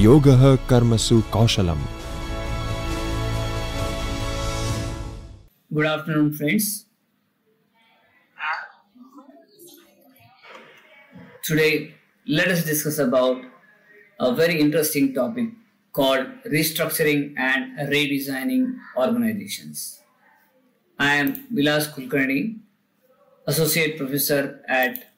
Yogaha Karmasu Kaushalam. Good afternoon, friends. Today, let us discuss about a very interesting topic called restructuring and redesigning organizations. I am Vilas Kulkarni, Associate Professor at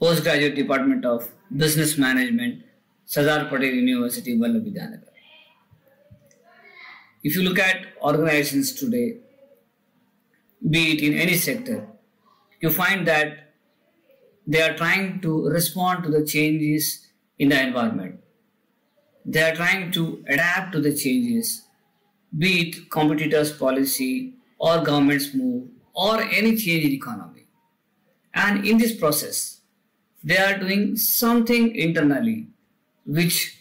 Postgraduate Department of Business Management Sardar Patel University, Vallabh Vidyanagar. If you look at organizations today, be it in any sector, you find that they are trying to respond to the changes in the environment. They are trying to adapt to the changes, be it competitors' policy or government's move or any change in economy. And in this process, they are doing something internally, which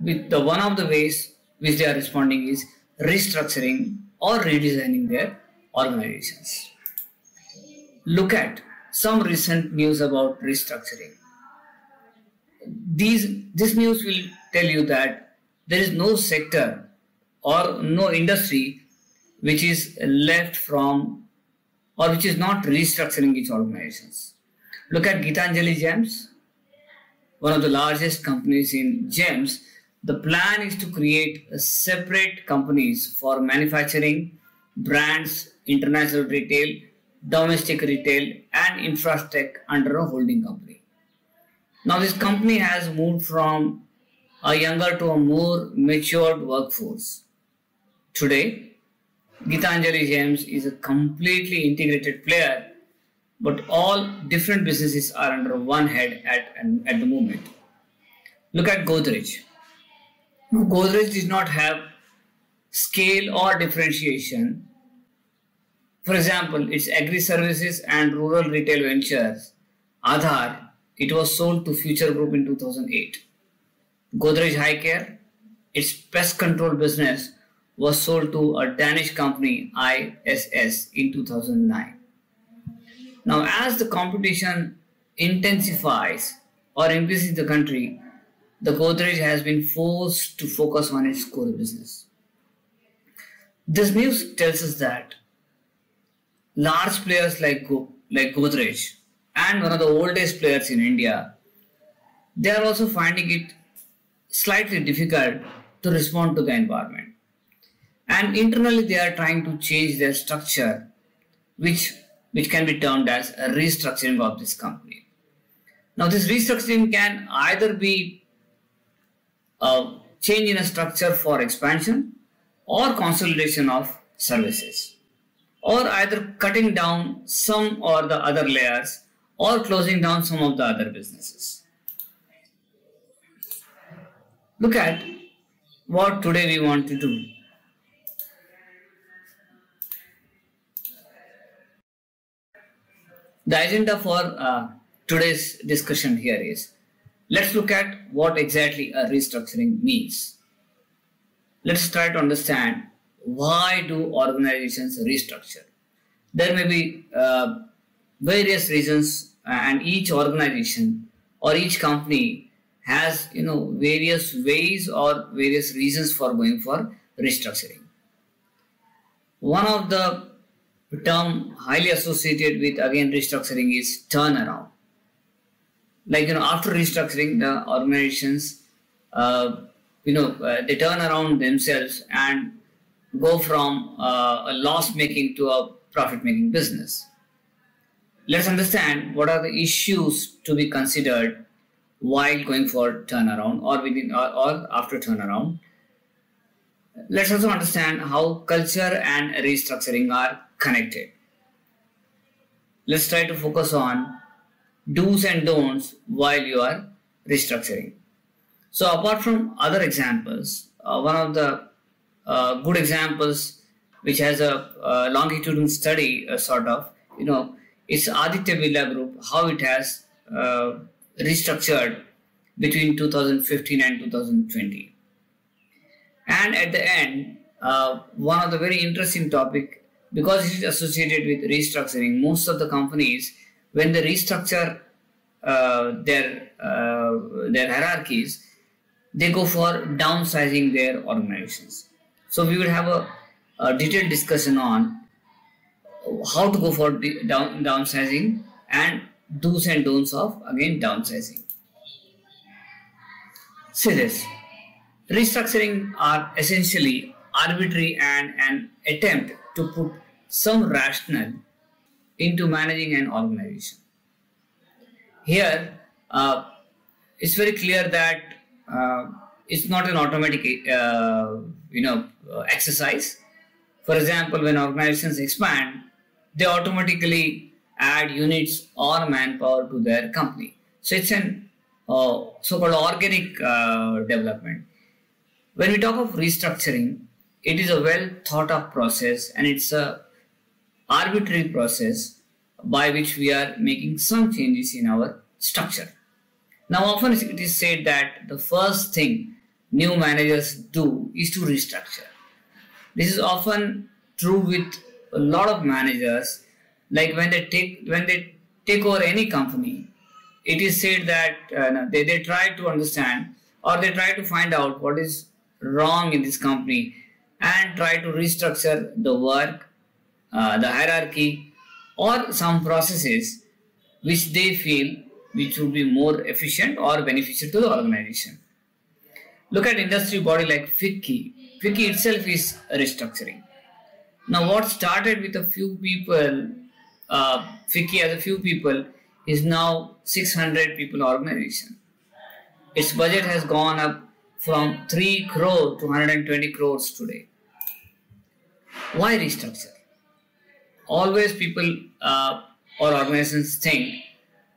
with the one of the ways which they are responding is restructuring or redesigning their organizations. Look at some recent news about restructuring. These, this news will tell you that there is no sector or no industry which is left from or which is not restructuring its organizations. Look at Gitanjali Gems, one of the largest companies in gems. The plan is to create separate companies for manufacturing, brands, international retail, domestic retail, and infrastructure under a holding company. Now, this company has moved from a younger to a more matured workforce. Today, Gitanjali Gems is a completely integrated player, but all different businesses are under one head at, at the moment. Look at Godrej. Godrej did not have scale or differentiation for example, its agri services and rural retail ventures, Aadhar, it was sold to Future Group in 2008. Godrej HiCare, its pest control business, was sold to a Danish company ISS in 2009. Now, as the competition intensifies or increases in the country, the Godrej has been forced to focus on its core business. This news tells us that large players like Go, like Godrej and one of the oldest players in India, they are also finding it slightly difficult to respond to the environment. And internally, they are trying to change their structure, which which can be termed as a restructuring of this company. Now, this restructuring can either be a change in a structure for expansion or consolidation of services or either cutting down some or the other layers or closing down some of the other businesses. Look at what today we want to do. The agenda for uh, today's discussion here is let's look at what exactly a restructuring means. Let's try to understand why do organizations restructure? There may be uh, various reasons, and each organization or each company has you know various ways or various reasons for going for restructuring. One of the term highly associated with again restructuring is turnaround. Like you know, after restructuring, the organizations, uh, you know, uh, they turn around themselves and go from uh, a loss making to a profit making business. Let's understand what are the issues to be considered while going for turnaround or within or, or after turnaround. Let's also understand how culture and restructuring are connected. Let's try to focus on do's and don'ts while you are restructuring. So apart from other examples, uh, one of the uh, good examples which has a, a longitudinal study uh, sort of you know it's aditya birla group how it has uh, restructured between 2015 and 2020 and at the end uh, one of the very interesting topic because it is associated with restructuring most of the companies when they restructure uh, their uh, their hierarchies they go for downsizing their organizations. So we will have a, a detailed discussion on how to go for down, downsizing and do's and don'ts of again downsizing. See this. Restructuring are essentially arbitrary and an attempt to put some rationale into managing an organization. Here, uh, it's very clear that uh, it's not an automatic, uh, you know, uh, exercise. For example, when organizations expand, they automatically add units or manpower to their company. So it's an uh, so-called organic uh, development. When we talk of restructuring, it is a well thought of process and it's a arbitrary process by which we are making some changes in our structure. Now often it is said that the first thing new managers do is to restructure. This is often true with a lot of managers like when they take when they take over any company it is said that uh, they, they try to understand or they try to find out what is wrong in this company and try to restructure the work, uh, the hierarchy, or some processes which they feel which would be more efficient or beneficial to the organization. Look at industry body like FICCI. FICCI itself is restructuring. Now, what started with a few people, uh, FICCI as a few people, is now 600 people organization. Its budget has gone up from 3 crore to 120 crores today. Why restructure? Always people uh, or organizations think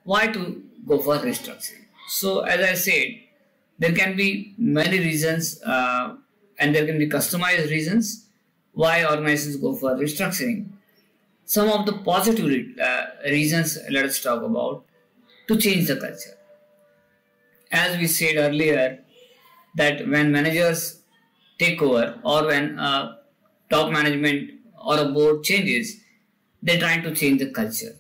why to go for restructuring. So as I said, there can be many reasons uh, and there can be customized reasons why organizations go for restructuring. Some of the positive uh, reasons let us talk about to change the culture. As we said earlier, that when managers take over or when uh, top management or a board changes, they're trying to change the culture.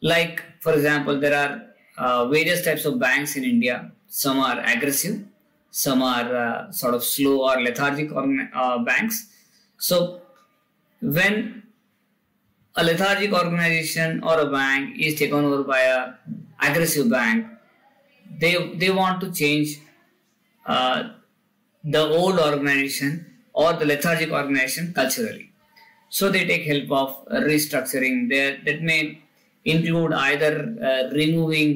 Like, for example, there are uh, various types of banks in India. Some are aggressive, some are uh, sort of slow or lethargic uh, banks. So, when a lethargic organization or a bank is taken over by a aggressive bank, they they want to change uh, the old organization or the lethargic organization culturally. So they take help of restructuring. There that may include either uh, removing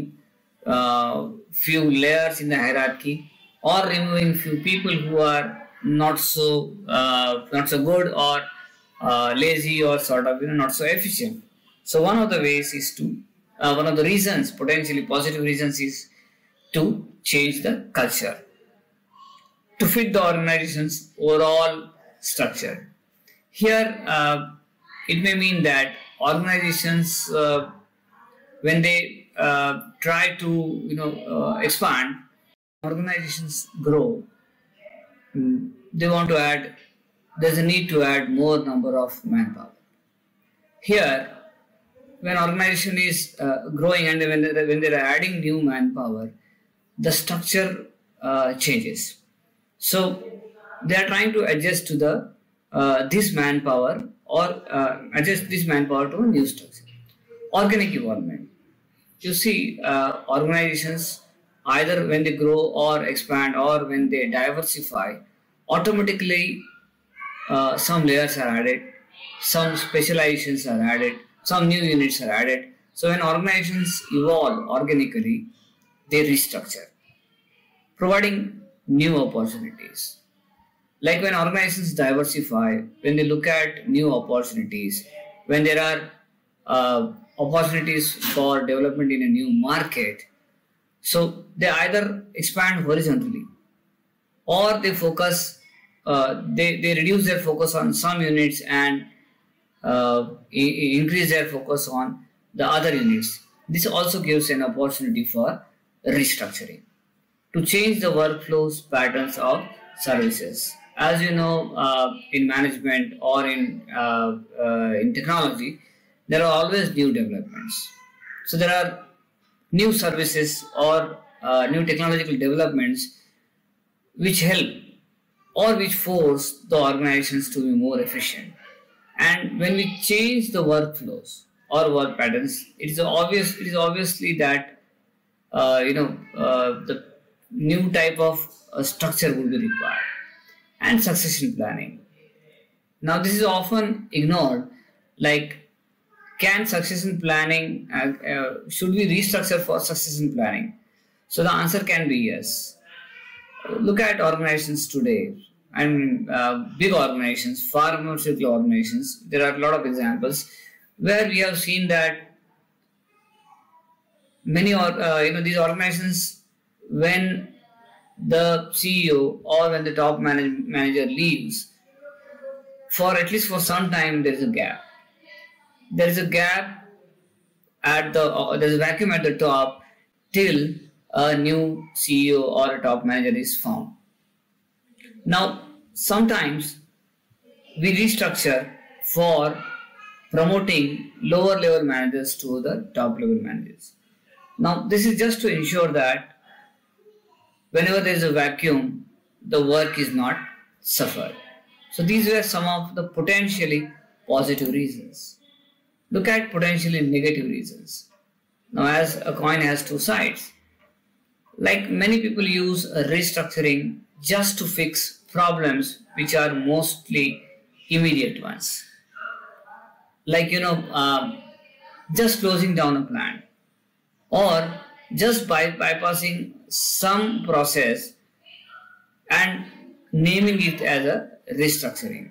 uh, few layers in the hierarchy or removing few people who are not so uh, not so good or uh, lazy or sort of you know not so efficient. So one of the ways is to uh, one of the reasons potentially positive reasons is to change the culture to fit the organization's overall structure. Here uh, it may mean that organizations uh, when they uh, try to you know uh, expand organizations grow mm, they want to add there's a need to add more number of manpower. Here, when organization is uh, growing and when they're, when they're adding new manpower, the structure uh, changes. So they are trying to adjust to the uh, this manpower or uh, adjust this manpower to a new structure. Organic evolvement. You see, uh, organizations either when they grow or expand or when they diversify, automatically uh, some layers are added, some specializations are added, some new units are added. So when organizations evolve organically, they restructure, providing new opportunities. Like when organizations diversify, when they look at new opportunities, when there are uh, opportunities for development in a new market, so they either expand horizontally or they focus uh, they, they reduce their focus on some units and uh, increase their focus on the other units. This also gives an opportunity for restructuring to change the workflows patterns of services. As you know, uh, in management or in uh, uh, in technology, there are always new developments. So there are new services or uh, new technological developments which help or which force the organizations to be more efficient. And when we change the workflows or work patterns, it is obvious. It is obviously that uh, you know uh, the new type of uh, structure will be required and succession planning. Now this is often ignored. Like, can succession planning uh, uh, should we restructure for succession planning? So the answer can be yes. Look at organizations today. I mean, uh, big organizations, pharmaceutical organizations. There are a lot of examples where we have seen that many, uh, you know, these organizations, when the CEO or when the top manage, manager leaves, for at least for some time there is a gap. There is a gap at the uh, there is a vacuum at the top till a new CEO or a top manager is found. Now, sometimes we restructure for promoting lower level managers to the top level managers. Now, this is just to ensure that whenever there is a vacuum, the work is not suffered. So, these were some of the potentially positive reasons. Look at potentially negative reasons. Now, as a coin has two sides, like many people use restructuring just to fix problems which are mostly immediate ones. Like, you know, um, just closing down a plant or just by bypassing some process and naming it as a restructuring,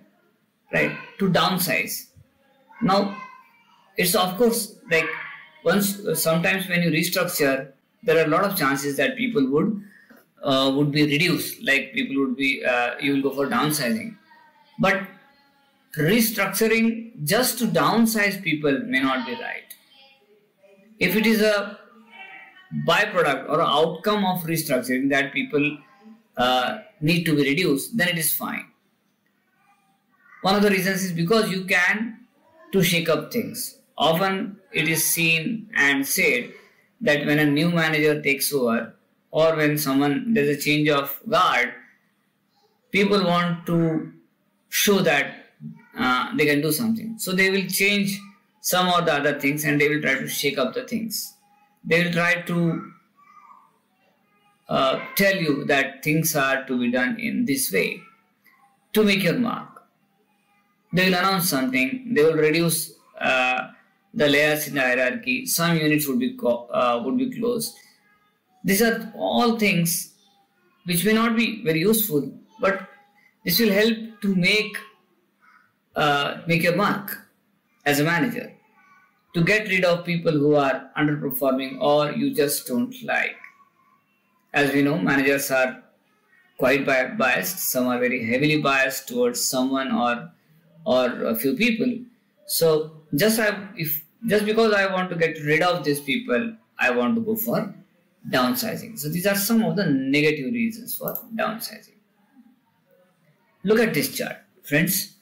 right? To downsize. Now, it's of course like once sometimes when you restructure, there are a lot of chances that people would uh, would be reduced. Like people would be uh, you will go for downsizing, but restructuring just to downsize people may not be right. If it is a byproduct or outcome of restructuring that people uh, need to be reduced, then it is fine. One of the reasons is because you can to shake up things. Often it is seen and said that when a new manager takes over or when someone there's a change of guard, people want to show that uh, they can do something. So they will change some or the other things and they will try to shake up the things. They will try to uh, tell you that things are to be done in this way to make your mark. They will announce something, they will reduce uh, the layers in the hierarchy, some units would be, uh, would be closed. These are all things which may not be very useful, but this will help to make uh, make your mark as a manager to get rid of people who are underperforming or you just don't like. As we know, managers are quite biased. Some are very heavily biased towards someone or or a few people. So just I, if just because I want to get rid of these people, I want to go for downsizing. So these are some of the negative reasons for downsizing. Look at this chart, friends.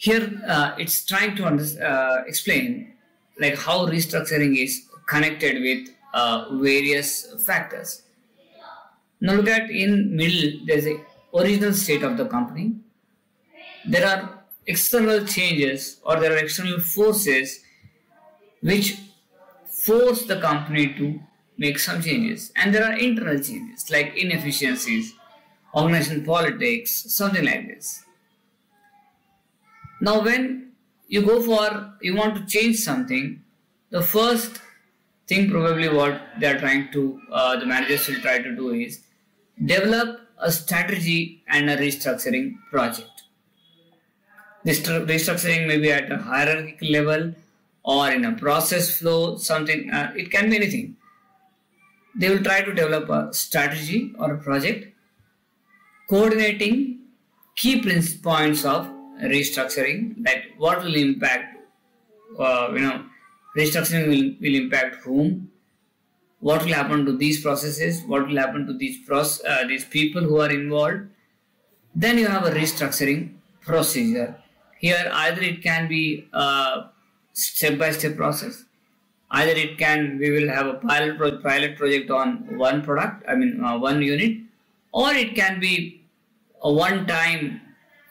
Here uh, it's trying to uh, explain like how restructuring is connected with uh, various factors. Now look at in middle there's a original state of the company. There are external changes or there are external forces which force the company to make some changes and there are internal changes like inefficiencies organization politics something like this now when you go for you want to change something the first thing probably what they are trying to uh, the managers will try to do is develop a strategy and a restructuring project this restructuring may be at a hierarchical level or in a process flow, something, uh, it can be anything. They will try to develop a strategy or a project coordinating key points of restructuring, like what will impact, uh, you know, restructuring will, will impact whom, what will happen to these processes, what will happen to these, process, uh, these people who are involved. Then you have a restructuring procedure. Here either it can be a step-by-step process either it can we will have a pilot pro pilot project on one product i mean uh, one unit or it can be a one-time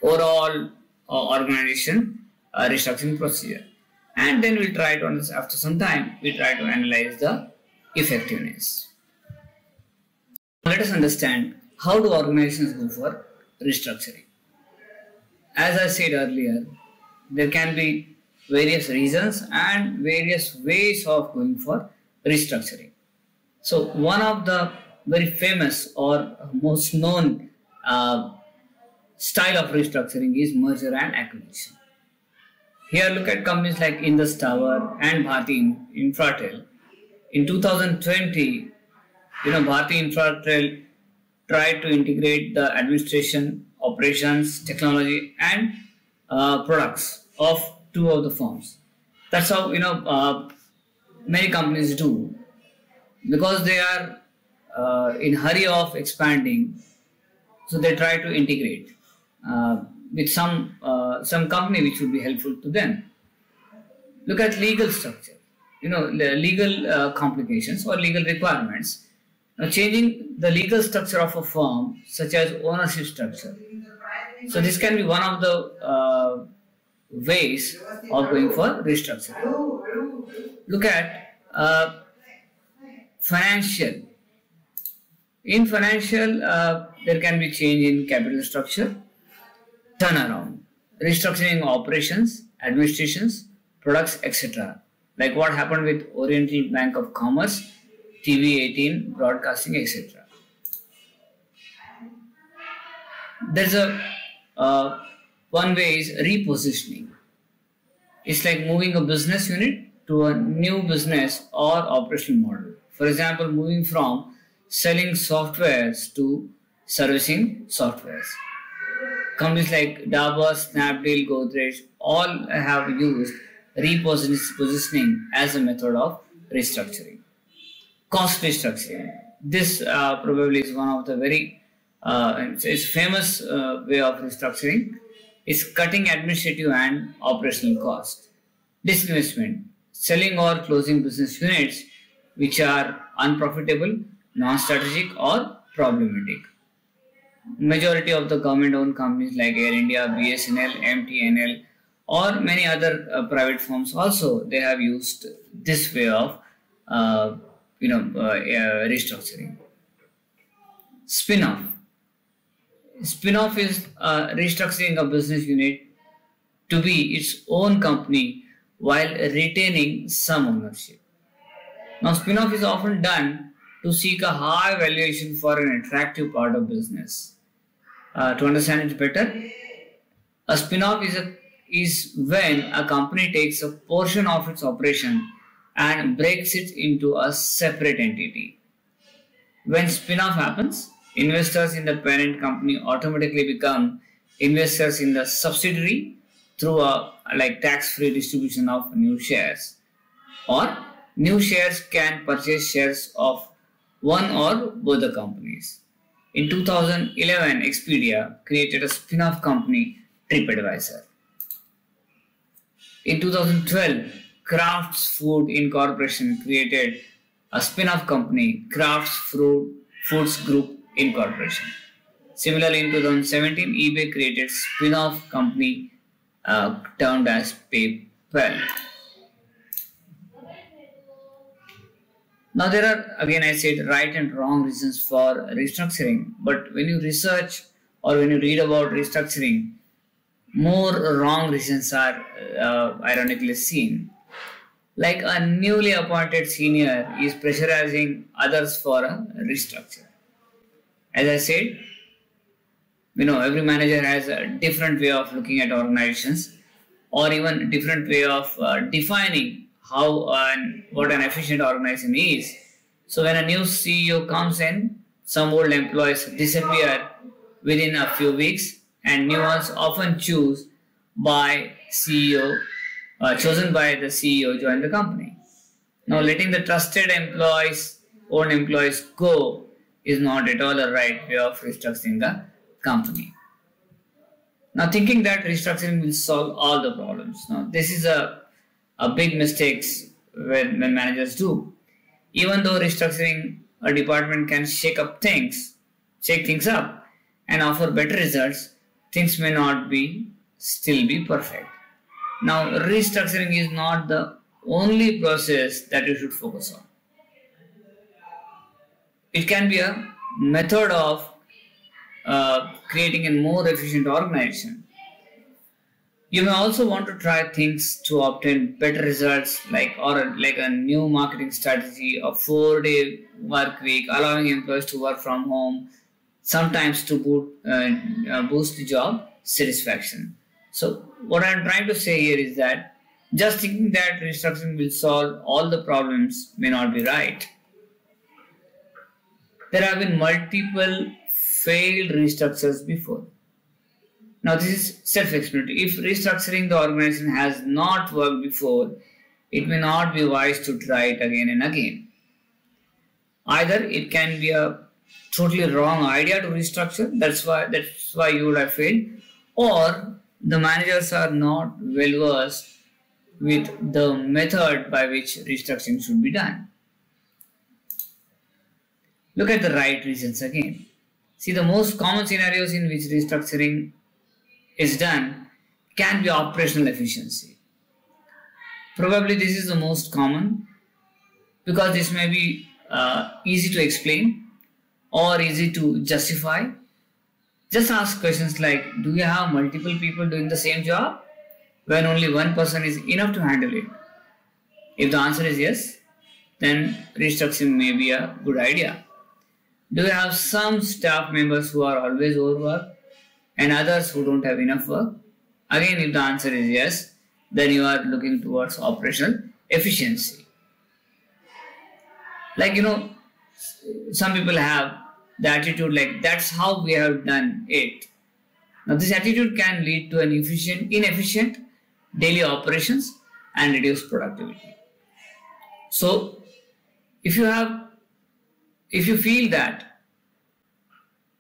overall uh, organization uh, restructuring procedure. And then we'll try to, after some time, we try to analyze the effectiveness. Let us understand how do organizations go for restructuring. As I said earlier, there can be various reasons and various ways of going for restructuring. So one of the very famous or most known uh, style of restructuring is merger and acquisition. Here look at companies like Indus Tower and Bharti Infratel. In 2020, you know, Bharti Infratel tried to integrate the administration, operations, technology and uh, products of two of the firms. That's how, you know, uh, many companies do because they are uh, in hurry of expanding so they try to integrate with some uh, some company which would be helpful to them. Look at legal structure. You know legal uh, complications or legal requirements. Now changing the legal structure of a firm such as ownership structure. So this can be one of the uh, ways of going for restructuring. Look at uh, financial. In financial uh, there can be change in capital structure turnaround restructuring operations administrations products etc like what happened with oriental bank of commerce tv18 broadcasting etc there's a uh, one way is repositioning. It's like moving a business unit to a new business or operational model. For example, moving from selling softwares to servicing softwares. Companies like Dabur, Snapdeal, Godrej all have used repositioning as a method of restructuring. Cost restructuring. This uh, probably is one of the very uh, it's famous uh, way of restructuring. It's cutting administrative and operational cost. Disinvestment, selling or closing business units which are unprofitable, non-strategic or problematic. Majority of the government-owned companies like Air India, BSNL, MTNL or many other uh, private firms also they have used this way of uh, you know uh, uh restructuring. Spin-off. Spin-off is uh, restructuring a business unit to be its own company while retaining some ownership. Now, spin-off is often done to seek a high valuation for an attractive part of business. Uh, to understand it better, a spin-off is, is when a company takes a portion of its operation and breaks it into a separate entity. When spin-off happens, investors in the parent company automatically become investors in the subsidiary through a like tax-free distribution of new shares or New shares can purchase shares of one or both the companies. In 2011, Expedia created a spin-off company, TripAdvisor. In 2012, Kraft Foods Incorporation created a spin-off company, Crafts Food Foods Group Incorporation. Similarly, in 2017, eBay created a spin-off company uh, termed as PayPal. Now there are again I said right and wrong reasons for restructuring but when you research or when you read about restructuring more wrong reasons are uh, ironically seen. Like a newly appointed senior is pressurizing others for a restructure. As I said, you know every manager has a different way of looking at organizations or even a different way of uh, defining how and what an efficient organization is. So when a new CEO comes in, some old employees disappear within a few weeks and new ones often choose by CEO, uh, chosen by the CEO join the company. Now letting the trusted employees, own employees go is not at all a right way of restructuring the company. Now thinking that restructuring will solve all the problems. Now this is a a big mistakes when, managers do. Even though restructuring a department can shake up things, shake things up and offer better results, things may not be still be perfect. Now, restructuring is not the only process that you should focus on. It can be a method of uh, creating a more efficient organization. You may also want to try things to obtain better results, like or like a new marketing strategy, a four-day work week, allowing employees to work from home, sometimes to boot, uh, uh, boost the job satisfaction. So, what I'm trying to say here is that just thinking that restructuring will solve all the problems may not be right. There have been multiple failed restructures before. Now, this is self explanatory. If restructuring the organization has not worked before, it may not be wise to try it again and again. Either it can be a totally wrong idea to restructure, that's why that's why you would have failed, or the managers are not well versed with the method by which restructuring should be done. Look at the right reasons again. See, the most common scenarios in which restructuring is done can be operational efficiency. Probably this is the most common because this may be uh, easy to explain or easy to justify. Just ask questions like Do you have multiple people doing the same job? when only one person is enough to handle it? If the answer is yes, then restructuring may be a good idea. Do you have some staff members who are always overworked and others who don't have enough work? Again, if the answer is yes, then you are looking towards operational efficiency. Like, you know, some people have the attitude like that's how we have done it. Now, this attitude can lead to an efficient, inefficient daily operations and reduce productivity. So, if you have, if you feel that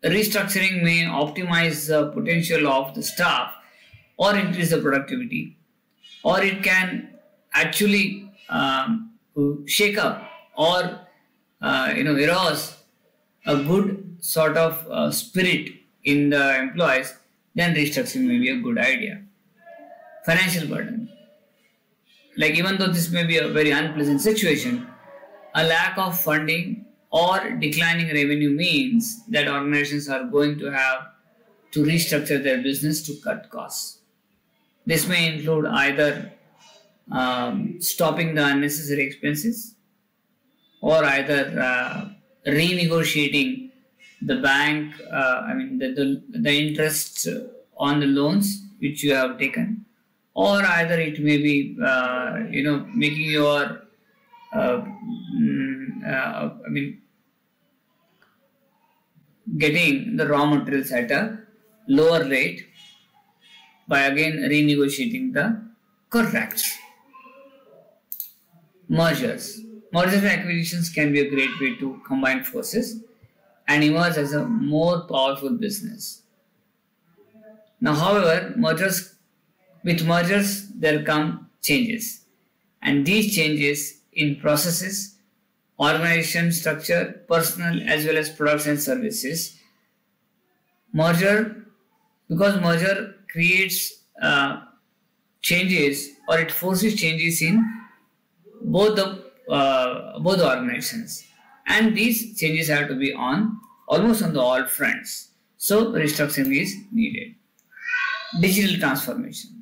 restructuring may optimize the potential of the staff or increase the productivity, or it can actually um, shake up or uh, you know erode a good sort of uh, spirit in the employees, then restructuring may be a good idea financial burden. Like even though this may be a very unpleasant situation, a lack of funding or declining revenue means that organizations are going to have to restructure their business to cut costs. This may include either um, stopping the unnecessary expenses or either uh, renegotiating the bank, uh, I mean, the, the, the interest on the loans which you have taken or either it may be uh, you know making your Uh, mm, uh, I mean getting the raw materials at a lower rate by again renegotiating the contracts. Mergers. Mergers and acquisitions can be a great way to combine forces and emerge as a more powerful business. Now, however, mergers with mergers, there come changes. And these changes in processes, organization structure, personal as well as products and services. Merger, because merger creates uh, changes or it forces changes in both the uh, both the organizations, and these changes have to be on almost on the all fronts. So restructuring is needed. Digital transformation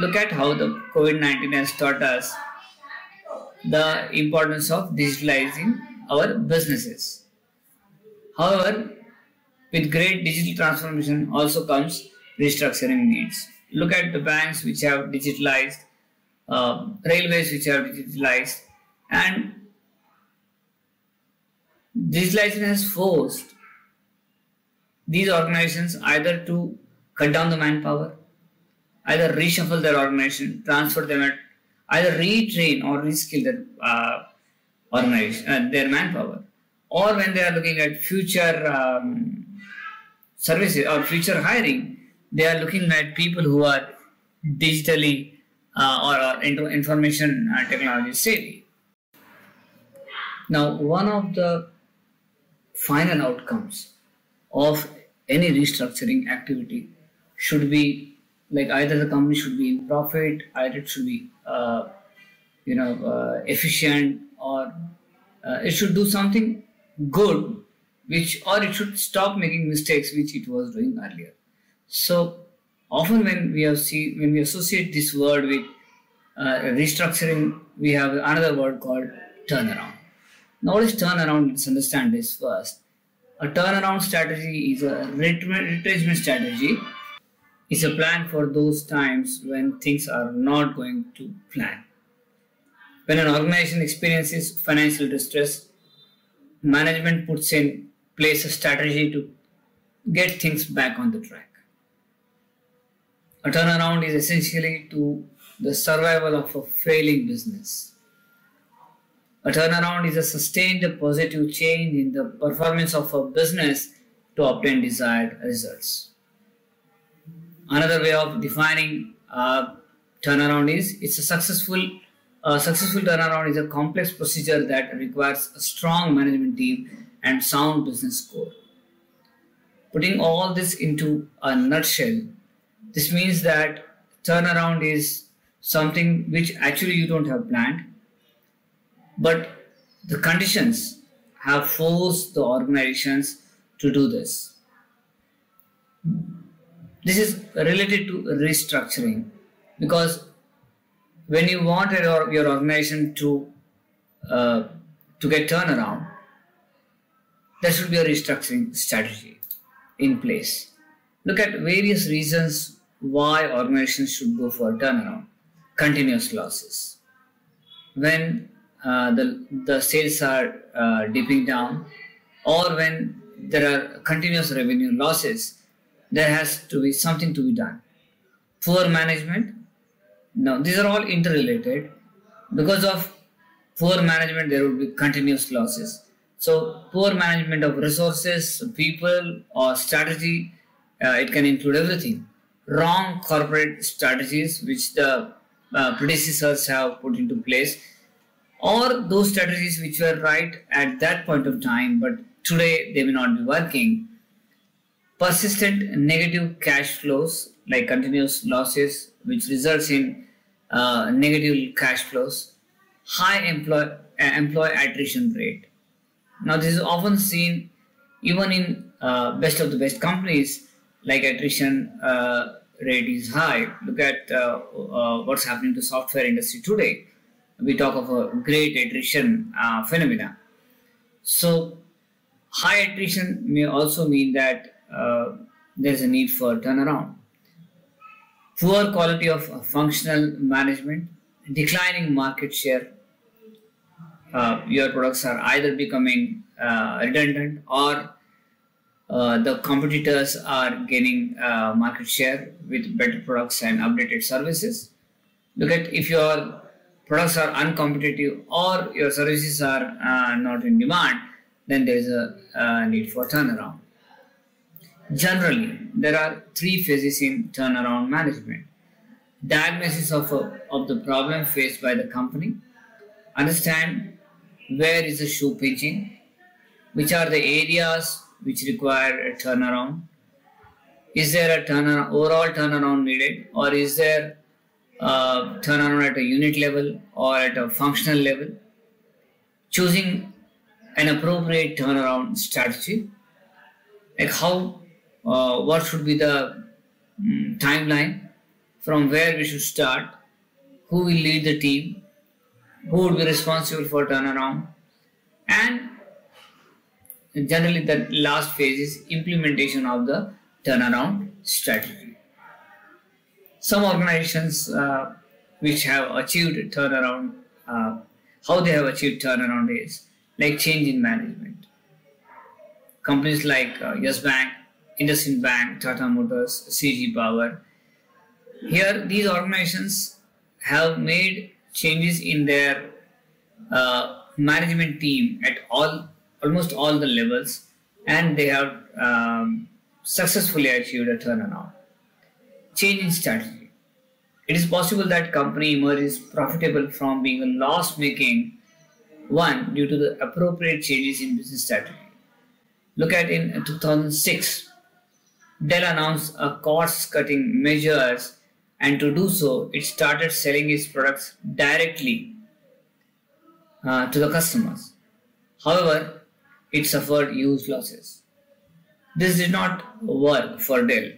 look at how the COVID-19 has taught us the importance of digitalizing our businesses. However, with great digital transformation also comes restructuring needs. Look at the banks which have digitalized, uh, railways which have digitalized, and digitalization has forced these organizations either to cut down the manpower either reshuffle their organization, transfer them at either retrain or reskill their uh, organization, uh, their manpower, or when they are looking at future um, services or future hiring, they are looking at people who are digitally uh, or, or information uh, technology savvy. Now, one of the final outcomes of any restructuring activity should be like either the company should be in profit, either it should be you know uh, efficient, or uh, it should do something good, which or it should stop making mistakes which it was doing earlier. So often when we have see when we associate this word with uh, restructuring, we have another word called turnaround. Now, what is turnaround? Let's understand this first. A turnaround strategy is a retrenchment strategy. It's a plan for those times when things are not going to plan. When an organization experiences financial distress, management puts in place a strategy to get things back on the track. A turnaround is essentially to the survival of a failing business. A turnaround is a sustained positive change in the performance of a business to obtain desired results. Another way of defining a turnaround is it's a successful a successful turnaround is a complex procedure that requires a strong management team and sound business core. Putting all this into a nutshell, this means that turnaround is something which actually you don't have planned, but the conditions have forced the organizations to do this. This is related to restructuring because when you want your, your organization to uh, to get turnaround, there should be a restructuring strategy in place. Look at various reasons why organizations should go for turnaround continuous losses. When uh, the, the sales are uh, dipping down or when there are continuous revenue losses, there has to be something to be done. Poor management. Now, these are all interrelated. Because of poor management, there will be continuous losses. So, poor management of resources, people, or strategy, uh, it can include everything. Wrong corporate strategies, which the uh, predecessors have put into place or those strategies which were right at that point of time but today they may not be working persistent negative cash flows like continuous losses which results in uh, negative cash flows high employee uh, employee attrition rate now this is often seen even in uh, best of the best companies like attrition uh, rate is high. Look at uh, uh, what's happening to software industry today. We talk of a great attrition phenomena. So high attrition may also mean that uh, there's a need for turnaround. Poor quality of functional management, declining market share. Uh, your products are either becoming uh, redundant or uh, the competitors are gaining uh, market share with better products and updated services. Look at if your products are uncompetitive or your services are uh, not in demand, then there is a need for turnaround. Generally, there are three phases in turnaround management. Diagnosis of, a, of the problem faced by the company, understand where is the shoe pinching, which are the areas which require a turnaround? Is there a turnaround, overall turnaround needed, or is there a turnaround at a unit level or at a functional level? Choosing an appropriate turnaround strategy, like how, uh, what should be the um, timeline from where we should start, who will lead the team, who would be responsible for turnaround, and generally the last phase is implementation of the turnaround strategy. Some organizations uh, which have achieved turnaround, uh, how they have achieved turnaround is like change in management. Companies like uh, Yes Bank, IndusInd Bank, Tata Motors, CG Power. Here, these organizations have made changes in their uh, management team at all almost all the levels and they have um, successfully achieved a turnaround. Change in strategy. It is possible that company emerges profitable from being a loss-making one due to the appropriate changes in business strategy. Look at in 2006, Dell announced a cost-cutting measures and to do so, it started selling its products directly uh, to the customers. However, it suffered huge losses. This did not work for Dell.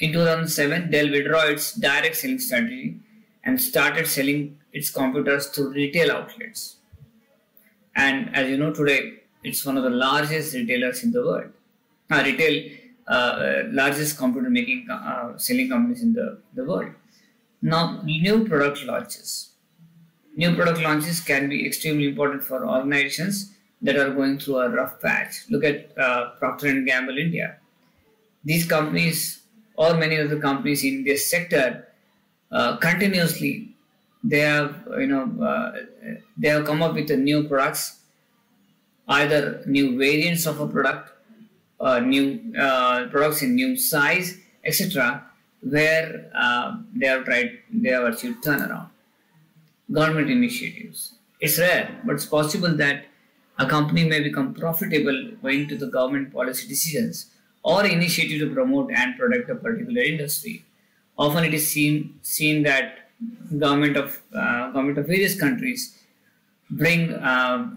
In 2007, Dell withdrew its direct selling strategy and started selling its computers to retail outlets. And as you know today, it's one of the largest retailers in the world. Uh, retail, largest computer making uh, selling companies in the, the world. Now, new product launches. New product launches can be extremely important for organizations that are going through a rough patch. Look at uh, Procter and Gamble India. These companies or many other companies in this sector uh, continuously they have you know uh, they have come up with new products, either new variants of a product, uh, new uh, products in new size, etc where uh, they have tried, they have achieved turnaround. Government initiatives. It's rare, but it's possible that a company may become profitable owing to the government policy decisions or initiative to promote and protect a particular industry. Often it is seen, seen that government of, uh, government of various countries bring uh,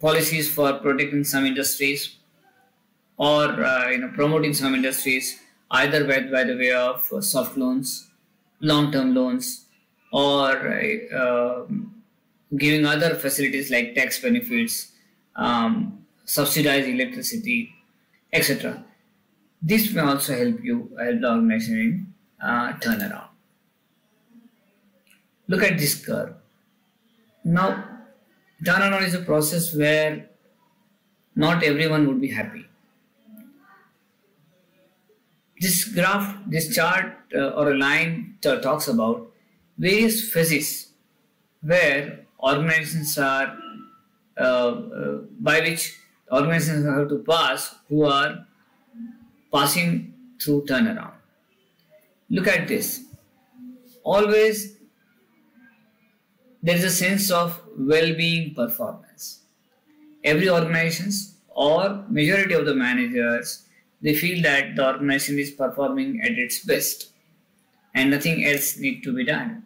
policies for protecting some industries or uh, you know, promoting some industries either by, by the way of soft loans, long-term loans, or uh, giving other facilities like tax benefits, um, subsidized electricity, etc. This may also help you help the organization in uh, turnaround. Look at this curve. Now, turnaround is a process where not everyone would be happy this graph, this chart uh, or a line talks about various phases where organizations are, uh, uh, by which organizations have to pass who are passing through turnaround. Look at this. Always there is a sense of well-being performance. Every organizations or majority of the managers they feel that the organization is performing at its best and nothing else need to be done.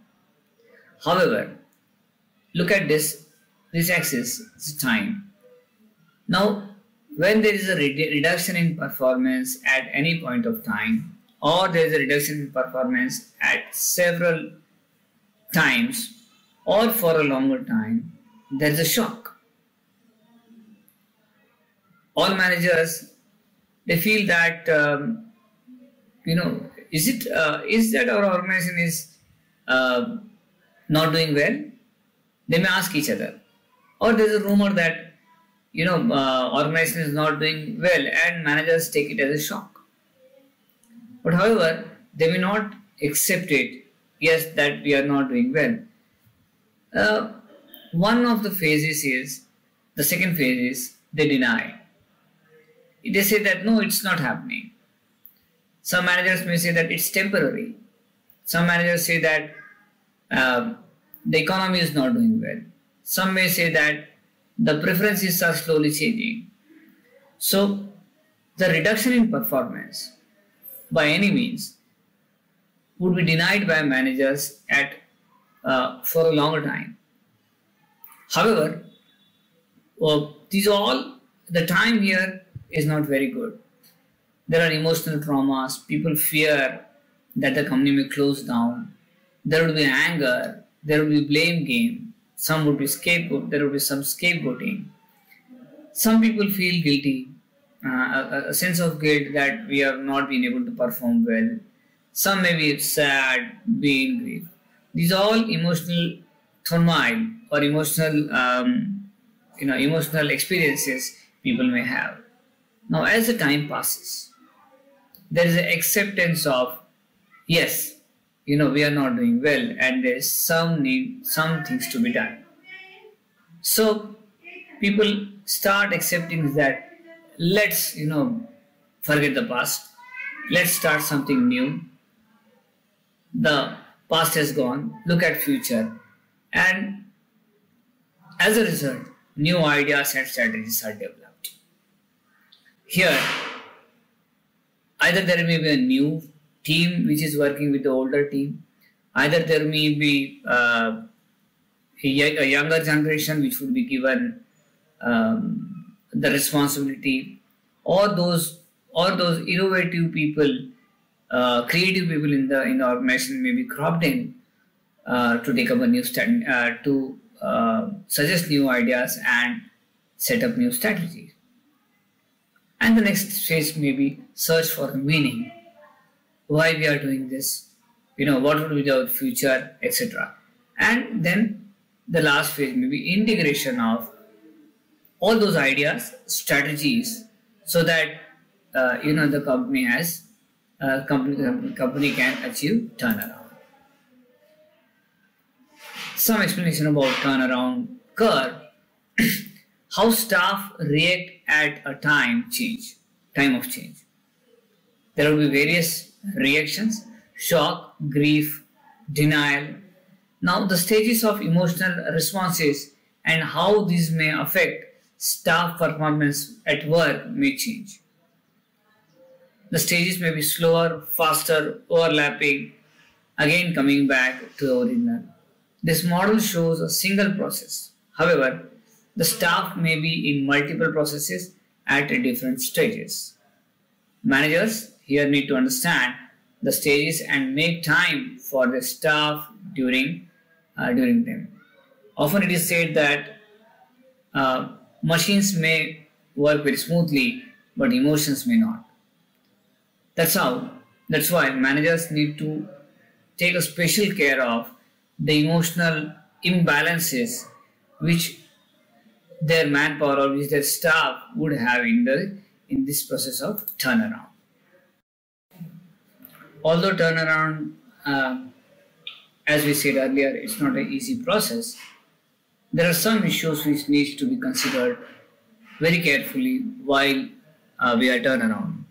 However, look at this, this axis is time. Now, when there is a reduction in performance at any point of time or there is a reduction in performance at several times or for a longer time, there is a shock. All managers they feel that um, you know is it uh, is that our organization is uh, not doing well? They may ask each other. Or there's a rumor that you know uh, organization is not doing well and managers take it as a shock. But however they may not accept it. Yes that we are not doing well. Uh, one of the phases is the second phase is they deny they say that no, it's not happening. Some managers may say that it's temporary. Some managers say that uh, the economy is not doing well. Some may say that the preferences are slowly changing. So, the reduction in performance by any means would be denied by managers at uh, for a longer time. However, uh, these all the time here is not very good. There are emotional traumas. People fear that the company may close down. There will be anger. There will be blame game. Some would be scapegoat. There will be some scapegoating. Some people feel guilty, uh, a, a sense of guilt that we have not been able to perform well. Some may be sad, be in grief. These are all emotional turmoil or emotional, um, you know, emotional experiences people may have. Now, as the time passes, there is an acceptance of yes, you know, we are not doing well, and there is some need, some things to be done. So, people start accepting that let's, you know, forget the past, let's start something new. The past has gone, look at future, and as a result, new ideas and strategies are developed. Here either there may be a new team which is working with the older team, either there may be uh, a, younger generation which would be given um, the responsibility, or those or those innovative people, uh, creative people in the in the organization may be cropped in uh, to take up a new stand, uh, to uh, suggest new ideas and set up new strategies. And the next phase may be search for meaning. Why we are doing this? You know, what will be the future, etc. And then the last phase may be integration of all those ideas, strategies, so that uh, you know the company has uh, company company can achieve turnaround. Some explanation about turnaround curve. How staff react at a time change, time of change. There will be various reactions: shock, grief, denial. Now, the stages of emotional responses and how these may affect staff performance at work may change. The stages may be slower, faster, overlapping, again coming back to the original. This model shows a single process. However, the staff may be in multiple processes at different stages. Managers here need to understand the stages and make time for the staff during uh, during them. Often it is said that uh, Machines may work very smoothly, but emotions may not. That's how, that's why managers need to take a special care of the emotional imbalances which their manpower or which their staff would have in the in this process of turnaround. Although turnaround, uh, as we said earlier, it's not an easy process there are some issues which needs to be considered very carefully while uh, we are turnaround.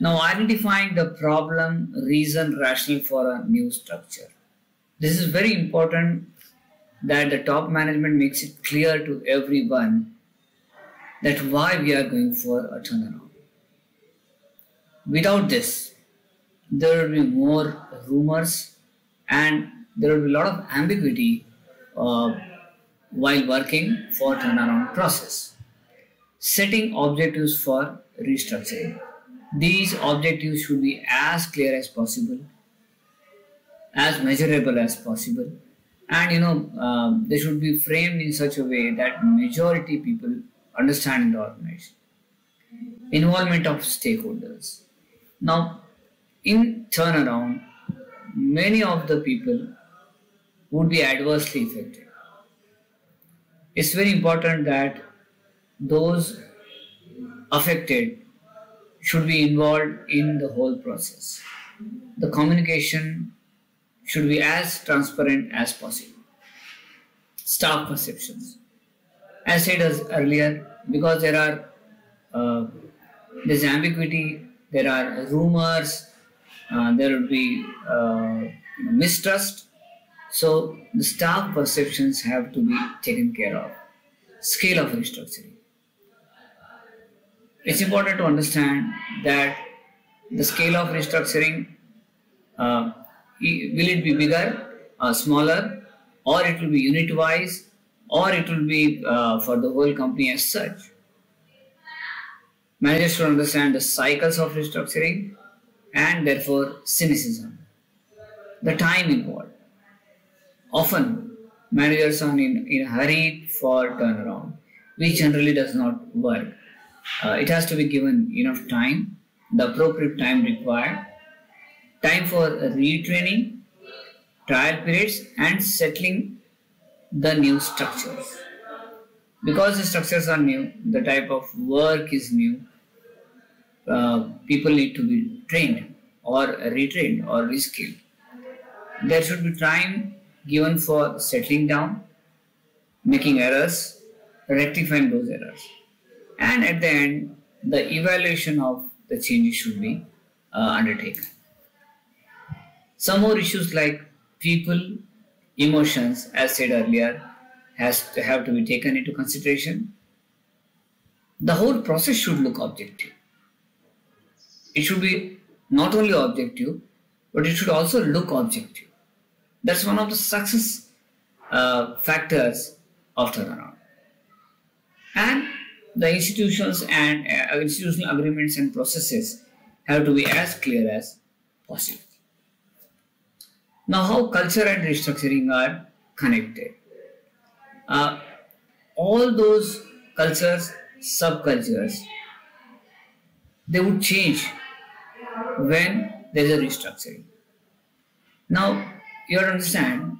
Now identifying the problem, reason, rationale for a new structure. This is very important that the top management makes it clear to everyone that why we are going for a turnaround. Without this, there will be more rumors and there will be a lot of ambiguity uh, while working for turnaround process. Setting objectives for restructuring. These objectives should be as clear as possible, as measurable as possible, and you know um, they should be framed in such a way that majority people understand the organization. Involvement of stakeholders. Now, in turnaround, many of the people would be adversely affected it's very important that those affected should be involved in the whole process. The communication should be as transparent as possible. Staff perceptions. As said earlier, because there are uh, there's ambiguity, there are rumors, uh, there will be uh, mistrust, so the staff perceptions have to be taken care of. Scale of restructuring. It's important to understand that the scale of restructuring uh, will it be bigger, uh, smaller, or it will be unit wise, or it will be uh, for the whole company as such. Managers should understand the cycles of restructuring and therefore cynicism, the time involved Often, managers are in, in a hurry for turnaround, which generally does not work. Uh, it has to be given enough time, the appropriate time required, time for retraining, trial periods, and settling the new structures. Because the structures are new, the type of work is new, uh, people need to be trained or retrained or reskilled. There should be time given for settling down, making errors, rectifying those errors. And at the end, the evaluation of the changes should be uh, undertaken. Some more issues like people, emotions, as said earlier, has to have to be taken into consideration. the whole process should look objective. It should be not only objective, but it should also look objective. That's one of the success uh, factors of turnaround. And the institutions and uh, institutional agreements and processes have to be as clear as possible. Now, how culture and restructuring are connected? Uh, all those cultures, subcultures, they would change when there is a restructuring. Now, you understand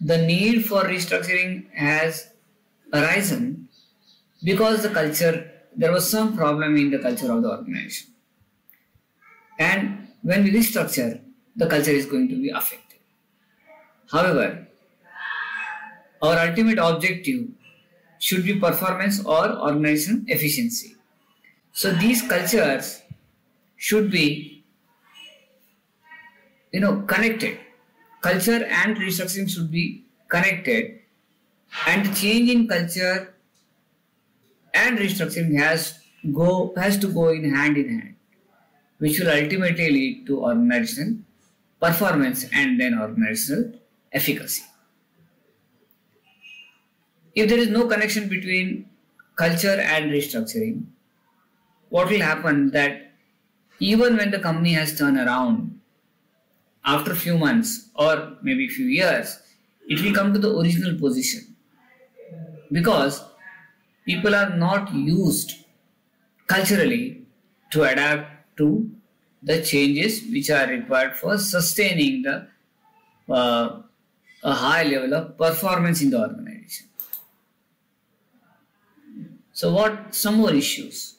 the need for restructuring has arisen because the culture, there was some problem in the culture of the organization. And when we restructure, the culture is going to be affected. However, our ultimate objective should be performance or organization efficiency. So these cultures should be you know connected. Culture and restructuring should be connected and change in culture and restructuring has go has to go in hand in hand which will ultimately lead to organizational performance and then organizational efficacy. If there is no connection between culture and restructuring, what will happen that even when the company has turned around after a few months or maybe a few years, it will come to the original position because people are not used culturally to adapt to the changes which are required for sustaining the uh, a high level of performance in the organization. So what some more issues?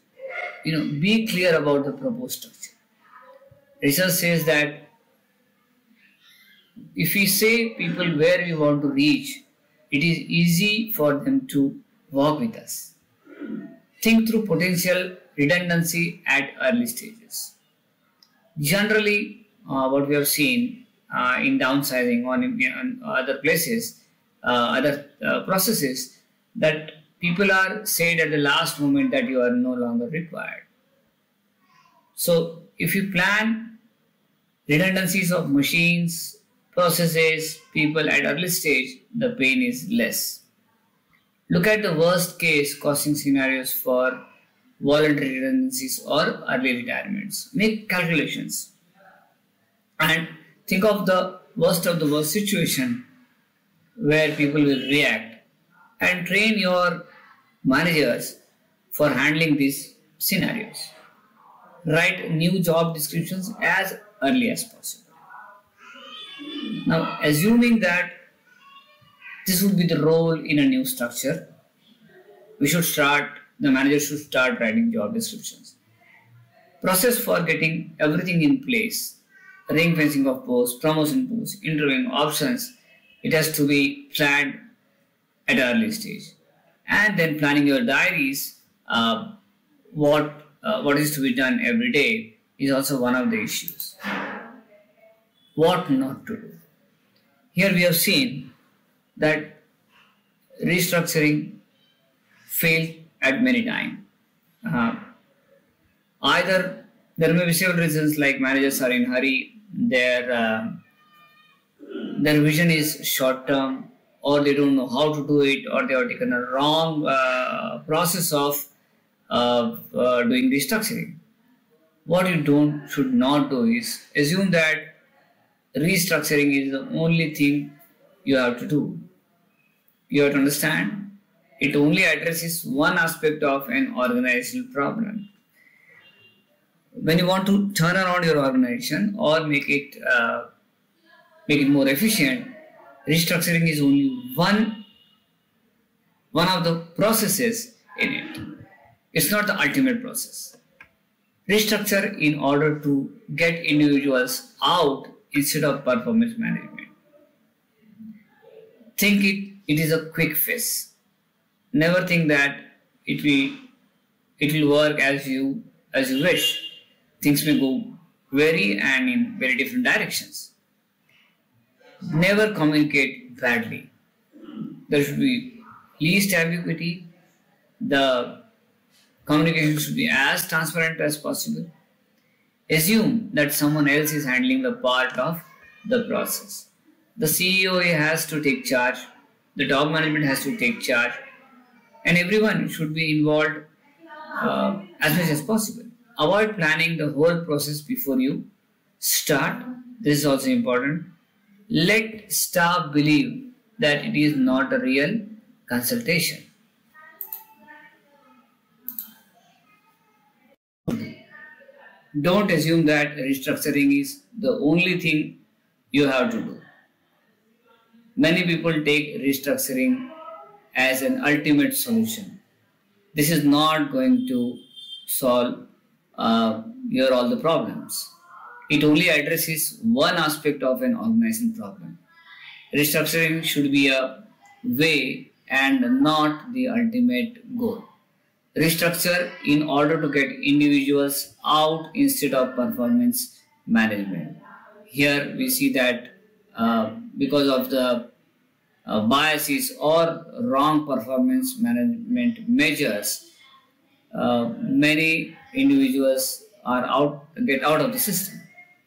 You know, be clear about the proposed structure. Research says that if we say people where we want to reach, it is easy for them to work with us. Think through potential redundancy at early stages. Generally, uh, what we have seen uh, in downsizing or in, in other places, uh, other uh, processes, that people are said at the last moment that you are no longer required. So, if you plan redundancies of machines, processes, people at early stage, the pain is less. Look at the worst case costing scenarios for voluntary redundancies or early retirements. Make calculations and think of the worst of the worst situation where people will react and train your managers for handling these scenarios. Write new job descriptions as early as possible. Now, assuming that this would be the role in a new structure, we should start the manager should start writing job descriptions. Process for getting everything in place, ring fencing of posts, promotion posts, interviewing options, it has to be planned at early stage. And then planning your diaries, uh, what, uh, what is to be done every day is also one of the issues. What not to do. Here we have seen that restructuring failed at many times. Uh, either there may be several reasons like managers are in hurry, their uh, their vision is short term, or they don't know how to do it, or they have taken a wrong uh, process of uh, doing restructuring. What you don't should not do is assume that restructuring is the only thing you have to do. You have to understand it only addresses one aspect of an organizational problem. When you want to turn around your organization or make it uh, make it more efficient, restructuring is only one one of the processes in it. It's not the ultimate process. Restructure in order to get individuals out instead of performance management. Think it, it is a quick fix never think that it will it will work as you as you wish. Things may go very and in very different directions. Never communicate badly. There should be least ambiguity. The Communication should be as transparent as possible. Assume that someone else is handling the part of the process. The CEO has to take charge, the top management has to take charge, and everyone should be involved uh, as much as possible. Avoid planning the whole process before you start. This is also important. Let staff believe that it is not a real consultation. Don't assume that restructuring is the only thing you have to do. Many people take restructuring as an ultimate solution. This is not going to solve uh, your all the problems. It only addresses one aspect of an organizing problem. Restructuring should be a way and not the ultimate goal. Restructure in order to get individuals out instead of performance management. Here we see that uh, because of the uh, biases or wrong performance management measures, uh, many individuals are out get out of the system.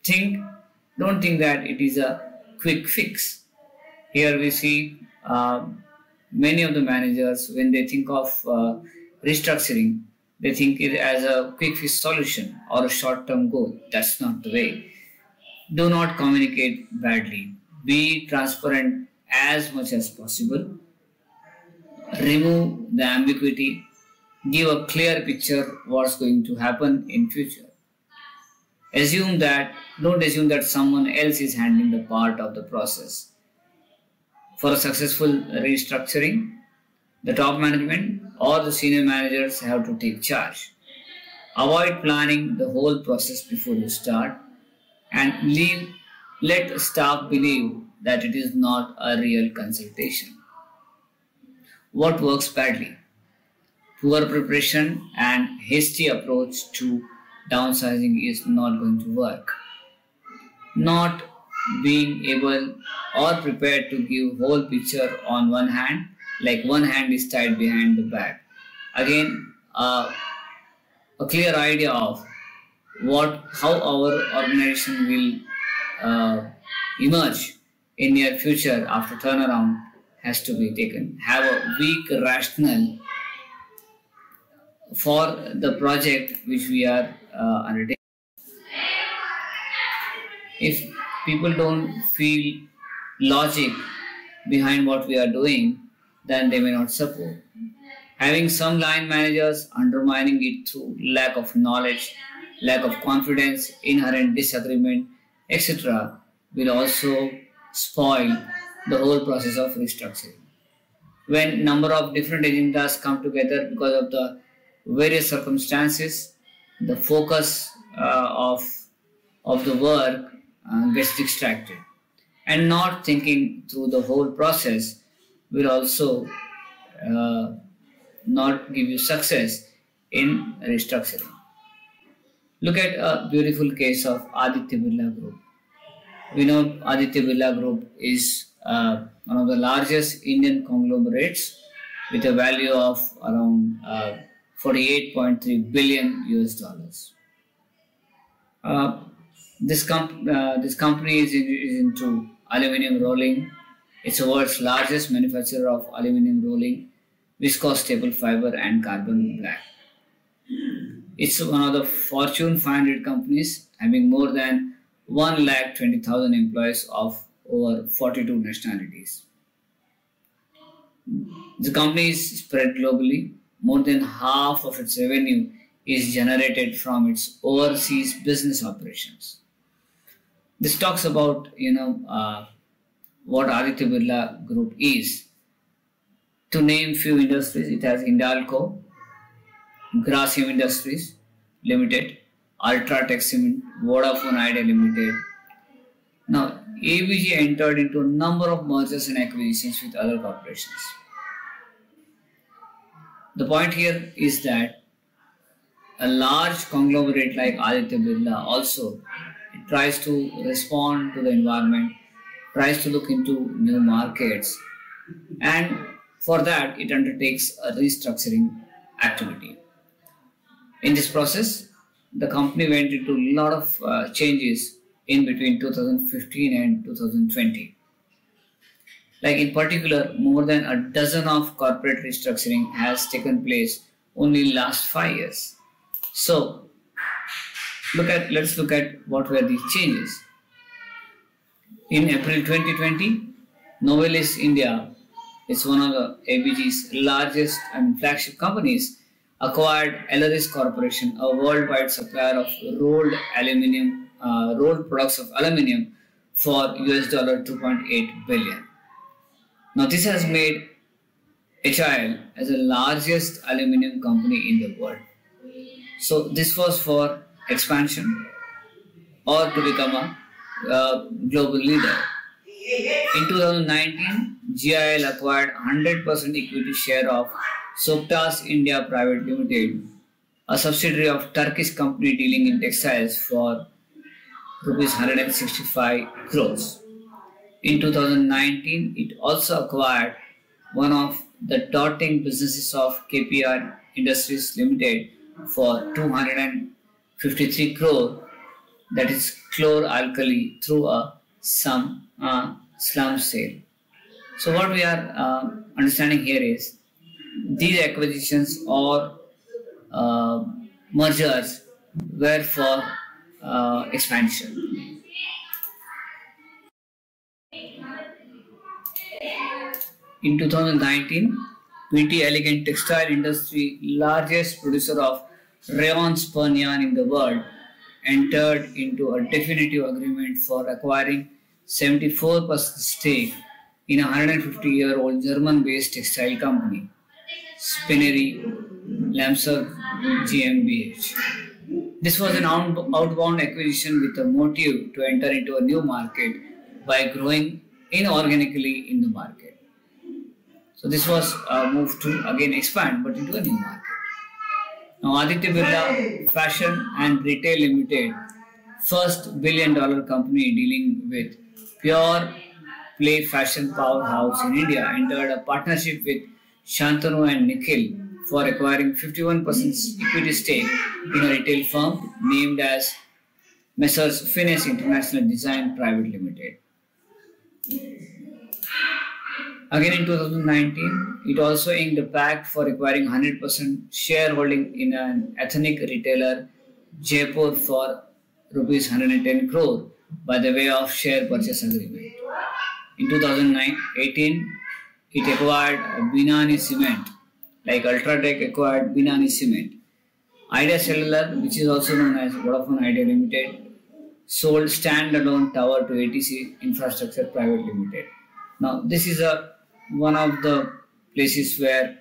Think, don't think that it is a quick fix. Here we see uh, many of the managers when they think of uh, restructuring, they think it as a quick fix solution or a short-term goal. That's not the way. Do not communicate badly. Be transparent as much as possible. Remove the ambiguity. Give a clear picture what's going to happen in future. Assume that, don't assume that someone else is handling the part of the process. For a successful restructuring, the top management or the senior managers have to take charge. Avoid planning the whole process before you start and leave, let staff believe that it is not a real consultation. What works badly? Poor preparation and hasty approach to downsizing is not going to work. Not being able or prepared to give whole picture on one hand, like one hand is tied behind the back. Again, uh, a clear idea of what how our organization will uh, emerge in near future after turnaround has to be taken. Have a weak rationale for the project which we are uh, undertaking. If people don't feel logic behind what we are doing, then they may not support. Having some line managers undermining it through lack of knowledge, lack of confidence, inherent disagreement, etc., will also spoil the whole process of restructuring. When number of different agendas come together because of the various circumstances, the focus uh, of of the work uh, gets distracted, and not thinking through the whole process will also uh, not give you success in restructuring. Look at a beautiful case of Aditya Birla Group. We know Aditya Birla Group is uh, one of the largest Indian conglomerates with a value of around uh, 48.3 billion US dollars. Uh, this, com- uh, this company is, in, is into aluminum rolling. It's the world's largest manufacturer of aluminum rolling, viscose staple fiber, and carbon black. It's one of the Fortune 500 companies having more than 1 lakh 20,000 employees of over 42 nationalities. The company is spread globally. More than half of its revenue is generated from its overseas business operations. This talks about you know uh, what Aditya Birla Group is. To name few industries, it has Hindalco, Grasim Industries Limited, Ultratech Cement, Vodafone Idea Limited. Now, ABG entered into a number of mergers and acquisitions with other corporations. The point here is that a large conglomerate like Aditya Birla also tries to respond to the environment, tries to look into new markets, and for that it undertakes a restructuring activity. In this process, the company went into a lot of uh, changes in between 2015 and 2020. Like in particular, more than a dozen of corporate restructuring has taken place only last five years. So, look at let's look at what were these changes. In April 2020, Novelis India is one of the ABG's largest and flagship companies acquired Aleris Corporation, a worldwide supplier of rolled aluminium, uh, rolled products of aluminium for US dollar 2.8 billion. Now this has made HIL as the largest aluminium company in the world. So this was for expansion or to become a uh, global leader. In 2019, GIL acquired 100% equity share of Soktas India Private Limited, a subsidiary of Turkish company dealing in textiles for rupees 165 crores. In 2019, it also acquired one of the dotting businesses of KPR Industries Limited for 253 crore that is chlor-alkali through a some uh, slump sale. So what we are uh, understanding here is these acquisitions or uh, mergers were for uh, expansion. In 2019, PT Elegant Textile Industry, largest producer of rayon spun yarn in the world, entered into a definitive agreement for acquiring 74% stake in a 150-year-old German-based textile company, Spinnerei Lamser GmbH. This was an outbound acquisition with a motive to enter into a new market by growing inorganically in the market. So this was uh, a move to again expand but into a new market. Now Aditya Birla Fashion and Retail Limited, first billion dollar company dealing with pure play fashion powerhouse in India, entered a partnership with Shantanu and Nikhil for acquiring 51% equity stake in a retail firm named as Messrs. Finesse International Design Private Limited. Again in 2019, it also inked a pact for acquiring 100% shareholding in an ethnic retailer, Jaypore, for rupees 110 crore by the way of share purchase agreement. In 2018, it acquired Binani Cement, like Ultratech acquired Binani Cement. Idea Cellular, which is also known as Vodafone Idea Limited, sold standalone tower to ATC Infrastructure Private Limited. Now, this is a one of the places where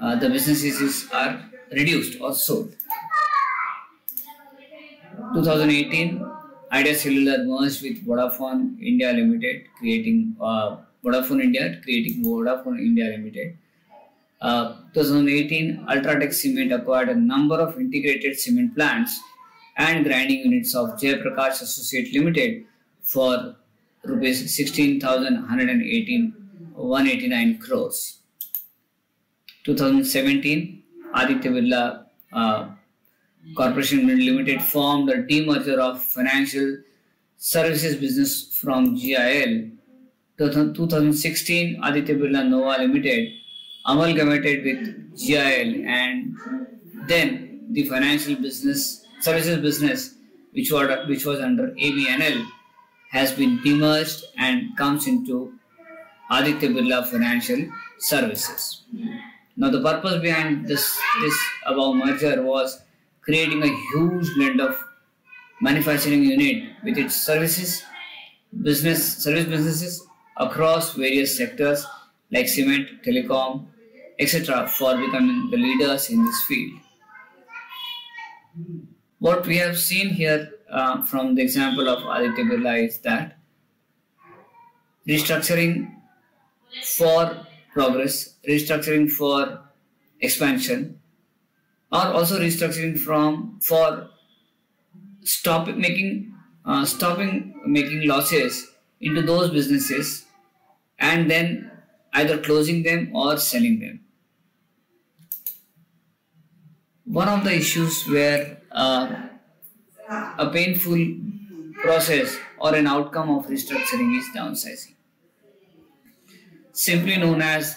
uh, the businesses are reduced or sold. 2018, Idea Cellular merged with Vodafone India Limited, creating uh, Vodafone India, creating Vodafone India Limited. Uh, 2018, Ultratech Cement acquired a number of integrated cement plants and grinding units of Jaiprakash Associate Limited for rupees 16,118 crores. 2017, Aditya Birla uh, Corporation Limited formed a demerger of financial services business from GIL. 2016, Aditya Birla Nuvo Limited amalgamated with GIL and then the financial business services business which was, which was under ABNL has been demerged and comes into Aditya Birla Financial Services. Now, the purpose behind this, this above merger was creating a huge blend of manufacturing unit with its services, business, service businesses across various sectors like cement, telecom, etc. for becoming the leaders in this field. What we have seen here uh, from the example of Aditya Birla is that restructuring for progress, restructuring for expansion, or also restructuring from for stop making uh, stopping making losses into those businesses and then either closing them or selling them. one of the issues where uh, a painful process or an outcome of restructuring is downsizing. Simply known as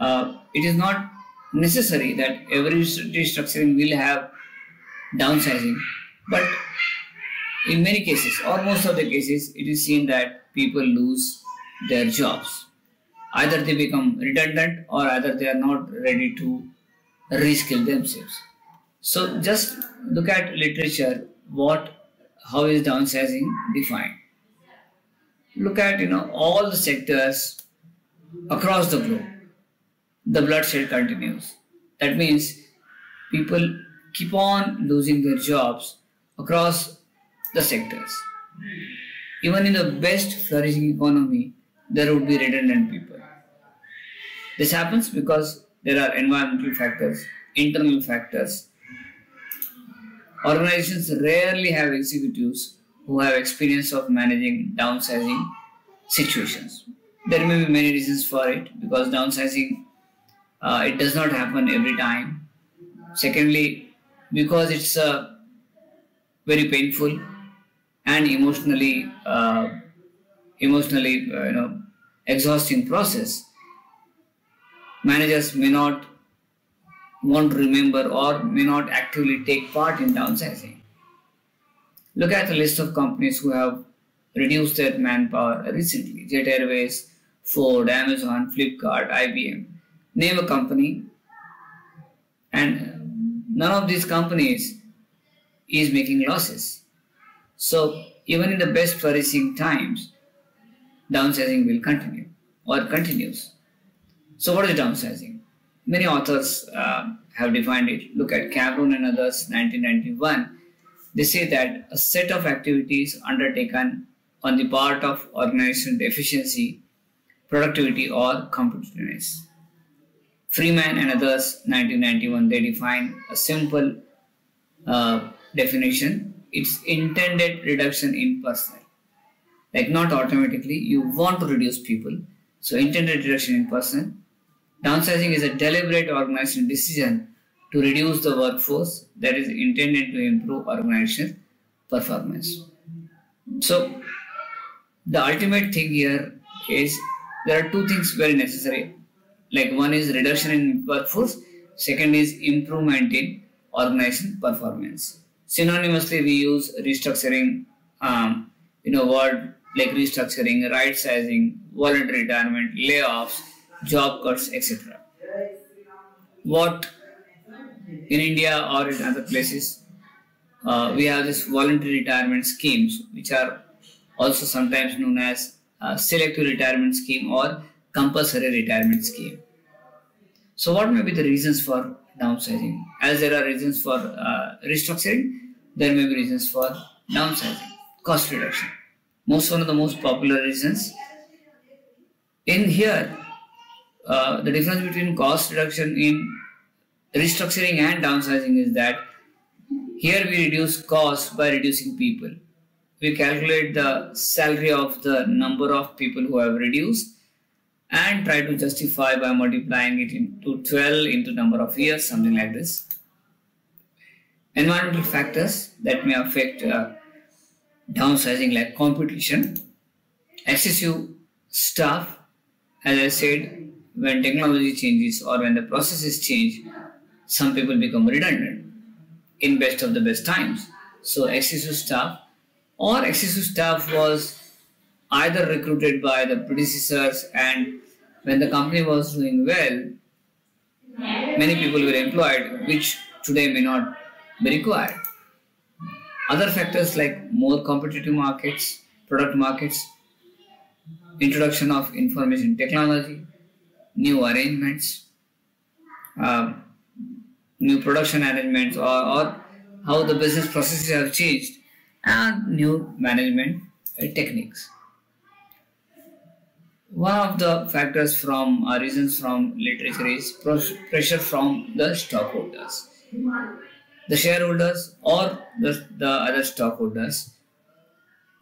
uh, it is not necessary that every restructuring will have downsizing, but in many cases, or most of the cases, it is seen that people lose their jobs. Either they become redundant or either they are not ready to reskill themselves. So just look at literature, what, how is downsizing defined? Look at, you know, all the sectors across the globe. The bloodshed continues. That means people keep on losing their jobs across the sectors. Even in the best flourishing economy, there would be redundant people. This happens because there are environmental factors, internal factors. Organizations rarely have executives who have experience of managing downsizing situations. There may be many reasons for it because downsizing uh, it does not happen every time. Secondly, because it's a very painful and emotionally uh, emotionally uh, you know exhausting process. Managers may not want to remember or may not actively take part in downsizing. Look at the list of companies who have reduced their manpower recently. Jet airways ford amazon flipkart ibm name a company. And none of these companies is making losses. So even in the best flourishing times, downsizing will continue or continues. So what is downsizing? Many authors uh, have defined it. Look at Cameron and others, 1991. They say that a set of activities undertaken on the part of organization efficiency, productivity, or competitiveness. Freeman and others, 1991, they define a simple uh, definition its intended reduction in personnel. Like not automatically, you want to reduce people. So intended reduction in person Downsizing is a deliberate organizational decision to reduce the workforce that is intended to improve organizational performance. So the ultimate thing here is there are two things very necessary. Like one is reduction in workforce, second is improvement in organization performance synonymously we use restructuring um, you know word like restructuring right sizing voluntary retirement layoffs job cuts etc what in india or in other places uh, we have this voluntary retirement schemes which are also sometimes known as uh, selective retirement scheme or compulsory retirement scheme. So what may be the reasons for downsizing? As there are reasons for uh, restructuring there may be reasons for downsizing, cost reduction. Most one of the most popular reasons. In here, uh, the difference between cost reduction in restructuring and downsizing is that here we reduce cost by reducing people. We calculate the salary of the number of people who have reduced and try to justify by multiplying it into 12 into number of years, something like this environmental factors that may affect uh, downsizing like competition, excessive staff, as I said, when technology changes or when the processes change, some people become redundant in best of the best times. So excessive staff or excessive staff was either recruited by the predecessors and when the company was doing well, many people were employed which today may not be required. Other factors like more competitive markets, product markets, introduction of information technology, new arrangements, uh, new production arrangements, or, or how the business processes have changed, and new management uh, techniques. One of the factors from uh, reasons from literature is pressure from the stockholders the shareholders or the, the other stockholders.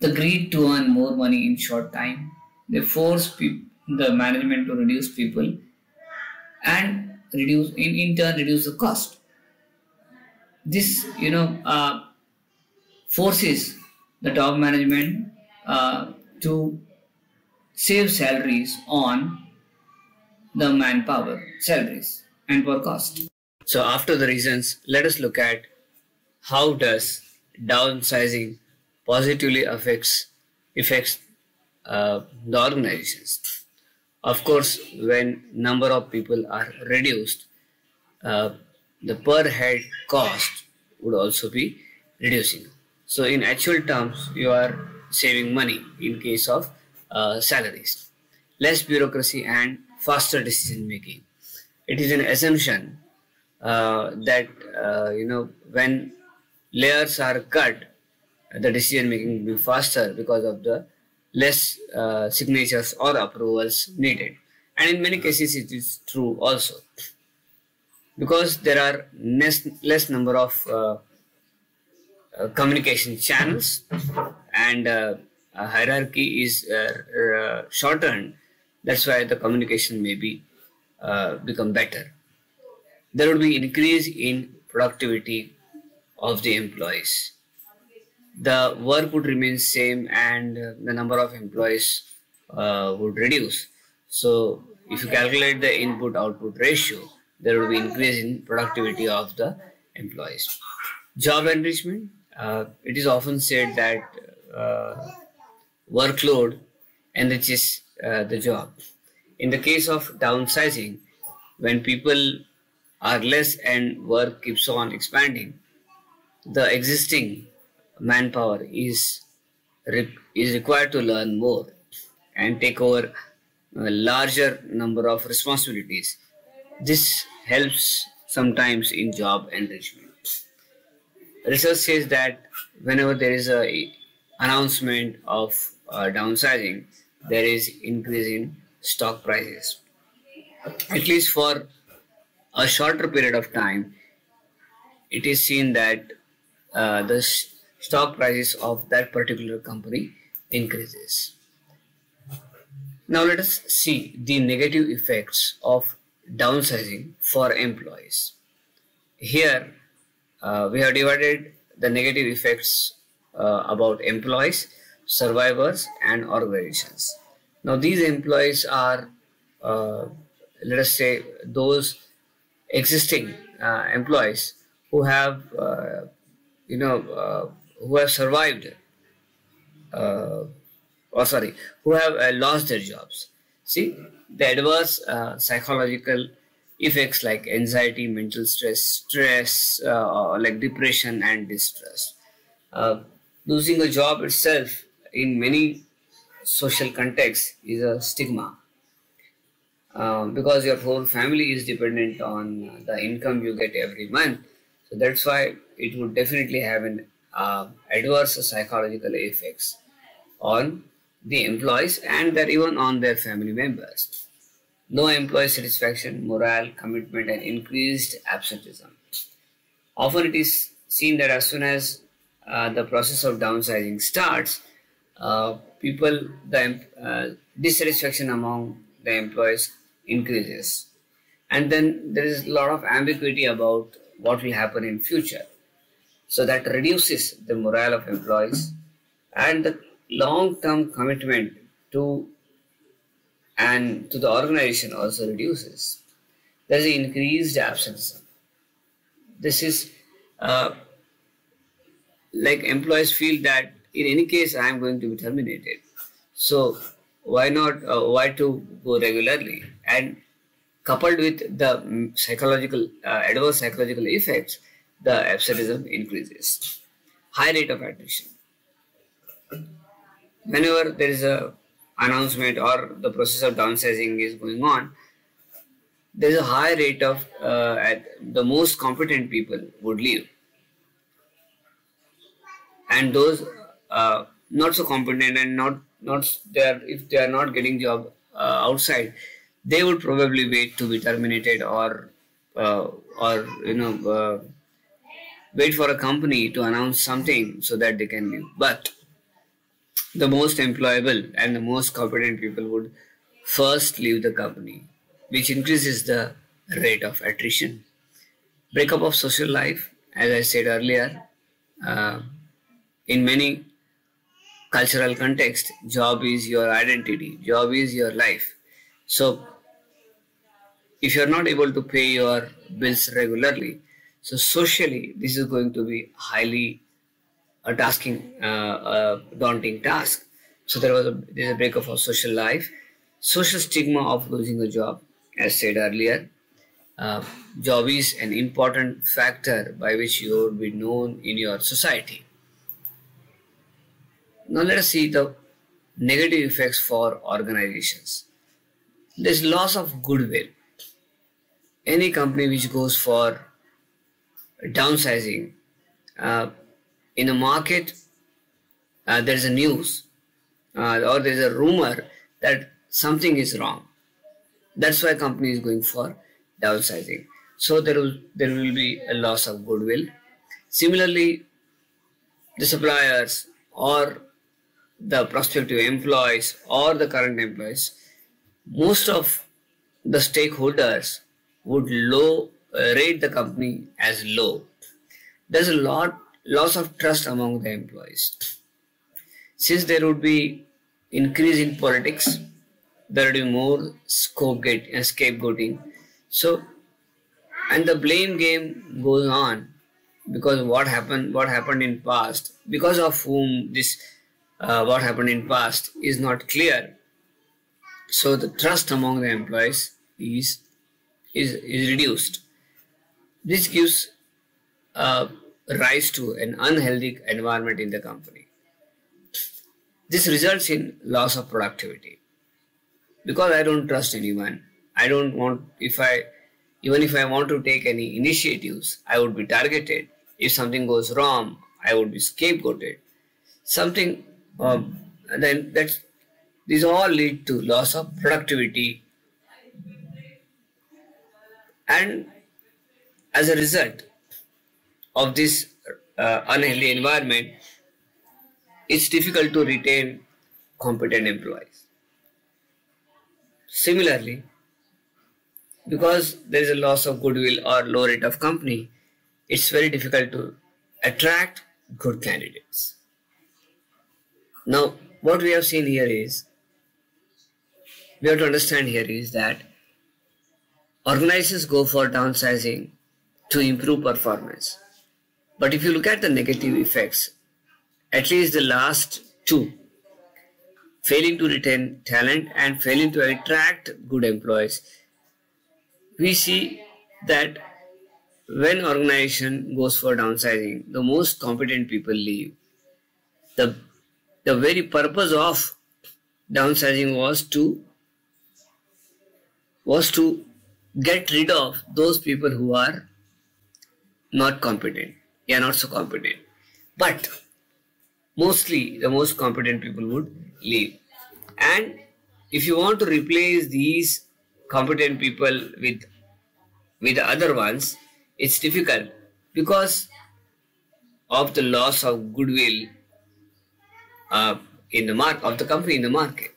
The greed to earn more money in short time. They force the management to reduce people and reduce in, in turn reduce the cost. this you know uh, forces the top management uh, to save salaries on the manpower salaries and per cost. So after the reasons, let us look at how does downsizing positively affects affects uh, the organizations. Of course, when number of people are reduced, uh, the per head cost would also be reducing. So in actual terms, you are saving money in case of uh, salaries. Less bureaucracy and faster decision making. It is an assumption uh, that uh, you know when layers are cut, the decision making will be faster because of the less uh, signatures or approvals needed. And in many cases, it is true also. Because there are less, less number of uh, uh, communication channels and uh, hierarchy is uh, uh, shortened. That's why the communication may be become better there would be increase in productivity of the employees the work would remain same and the number of employees would reduce so if you calculate the input output ratio there will be increase in productivity of the employees. Job enrichment, uh, it is often said that uh, workload enriches uh, the job. In the case of downsizing, when people are less and work keeps on expanding, the existing manpower is re- is required to learn more and take over a larger number of responsibilities. This helps sometimes in job enrichment. Research says that whenever there is a announcement of uh, downsizing, there is increase in stock prices. At least for a shorter period of time, it is seen that uh, the stock prices of that particular company increases. Now let us see the negative effects of downsizing for employees. Here uh, we have divided the negative effects uh, about employees, survivors and organizations. Now these employees are uh, let us say those existing uh, employees who have uh, you know uh, who have survived or sorry who have lost their jobs see the adverse psychological effects like anxiety, mental stress, stress, uh, like depression and distress. Uh, losing a job itself in many social contexts is a stigma um, because your whole family is dependent on the income you get every month. So that's why it would definitely have an uh, adverse psychological effects on the employees and that even on their family members. No employee satisfaction, morale, commitment, and increased absenteeism. Often it is seen that as soon as uh, the process of downsizing starts, uh, people, the uh, dissatisfaction among the employees increases. And then there is a lot of ambiguity about what will happen in future. So that reduces the morale of employees and the long-term commitment to and to the organization also reduces. There's an increased absenteeism. This is uh, like employees feel that in any case I am going to be terminated. So why not? Uh, why to go regularly? And coupled with the psychological uh, adverse psychological effects, the absenteeism increases. High rate of attrition whenever there is a announcement or the process of downsizing is going on, there is a high rate of uh, the most competent people would leave, and those uh, not so competent and not not they are if they are not getting job uh, outside, they would probably wait to be terminated or uh, or you know uh, wait for a company to announce something so that they can leave, but the most employable and the most competent people would first leave the company, which increases the rate of attrition. Breakup of social life, as I said earlier, uh, in many cultural context, job is your identity, job is your life. So, if you are not able to pay your bills regularly, so socially this is going to be highly a tasking, uh, a daunting task. So there was a there's a breakup of our social life, social stigma of losing a job, as said earlier. Uh, job is an important factor by which you would be known in your society. Now let us see the negative effects for organizations. There's loss of goodwill. Any company which goes for downsizing uh, in a market, uh, there is a news uh, or there is a rumor that something is wrong. That's why company is going for downsizing. So there will there will be a loss of goodwill. Similarly, the suppliers or the prospective employees or the current employees, most of the stakeholders would low uh, rate the company as low. There's a lot loss of trust among the employees. Since there would be increase in politics, there would be more scope get and uh, scapegoating. So, and the blame game goes on because what happened, what happened in past, because of whom this, uh, what happened in past is not clear. So the trust among the employees is is is reduced. This gives uh, rise to an unhealthy environment in the company. This results in loss of productivity. Because I don't trust anyone, I don't want, if I, even if I want to take any initiatives, I would be targeted. If something goes wrong, I would be scapegoated. Something, um, then that's, these all lead to loss of productivity. And as a result, of this uh, unhealthy environment, it's difficult to retain competent employees. Similarly, because there is a loss of goodwill or low rate of company, it's very difficult to attract good candidates. Now, what we have seen here is, we have to understand here is that organizations go for downsizing to improve performance. But if you look at the negative effects, at least the last two, failing to retain talent and failing to attract good employees, we see that when organization goes for downsizing, the most competent people leave. The, the very purpose of downsizing was to was to get rid of those people who are not competent they are not so competent. But mostly the most competent people would leave. And if you want to replace these competent people with with the other ones, it's difficult because of the loss of goodwill uh, in the mark of the company in the market.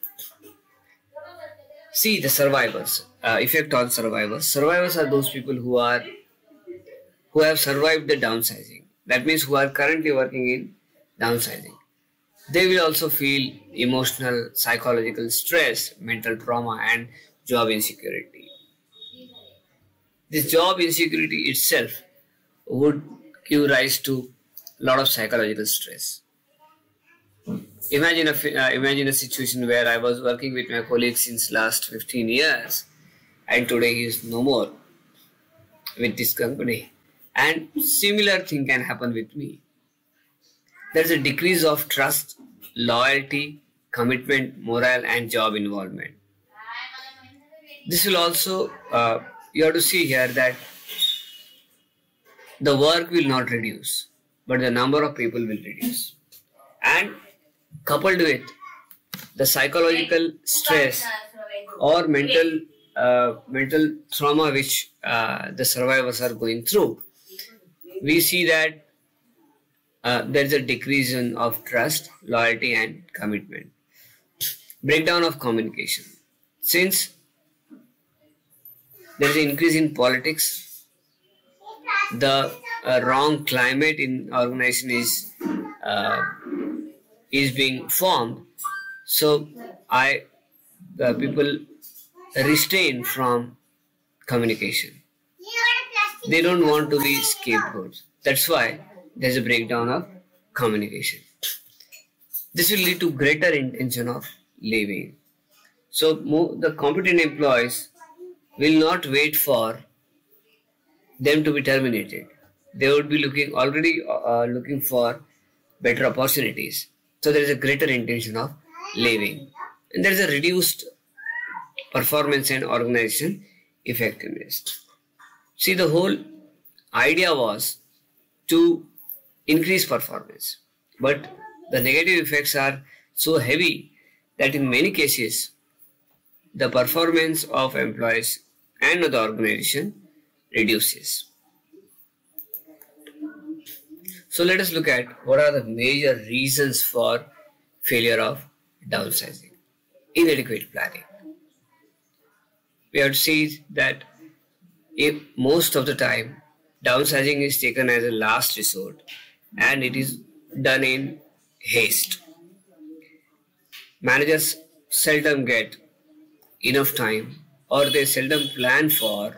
See the survivors. Uh, effect on survivors. Survivors are those people who are who have survived the downsizing. That means who are currently working in downsizing. They will also feel emotional psychological stress mental trauma and job insecurity. This job insecurity itself would give rise to a lot of psychological stress. Imagine a uh, imagine a situation where i was working with my colleague since last 15 years and today he is no more with this company. And similar thing can happen with me. There's a decrease of trust loyalty commitment morale and job involvement. This will also uh, you have to see here that the work will not reduce but the number of people will reduce. And coupled with the psychological stress or mental mental trauma which uh, the survivors are going through we see that uh, there is a decrease in of trust, loyalty, and commitment. Breakdown of communication. Since there is an increase in politics, the uh, wrong climate in organization is uh, is being formed so i the people restrain from communication. They don't want to be scapegoats. That's why there's a breakdown of communication. This will lead to greater intention of leaving so the competent employees will not wait for them to be terminated. They would be looking already uh, looking for better opportunities. So there is a greater intention of leaving, and there is a reduced performance and organization effectiveness. See, the whole idea was to increase performance, but the negative effects are so heavy that in many cases the performance of employees and of the organization reduces. So let us look at what are the major reasons for failure of downsizing. Inadequate planning. We have to see that if most of the time downsizing is taken as a last resort and it is done in haste. Managers seldom get enough time or they seldom plan for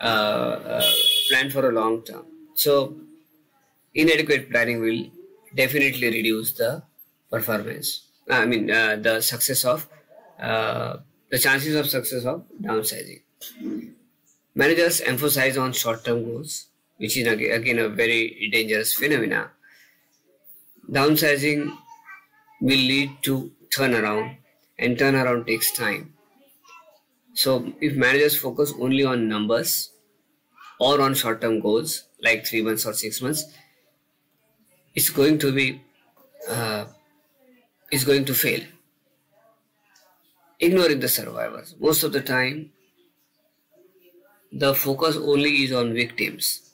uh, uh, plan for a long term. So inadequate planning will definitely reduce the performance. I mean uh, the success of uh, the chances of success of downsizing. Managers emphasize on short-term goals, which is again a very dangerous phenomena. Downsizing will lead to turnaround, and turnaround takes time. So if managers focus only on numbers or on short-term goals like three months or six months, it's going to be uh, is going to fail. Ignoring the survivors. Most of the time, the focus only is on victims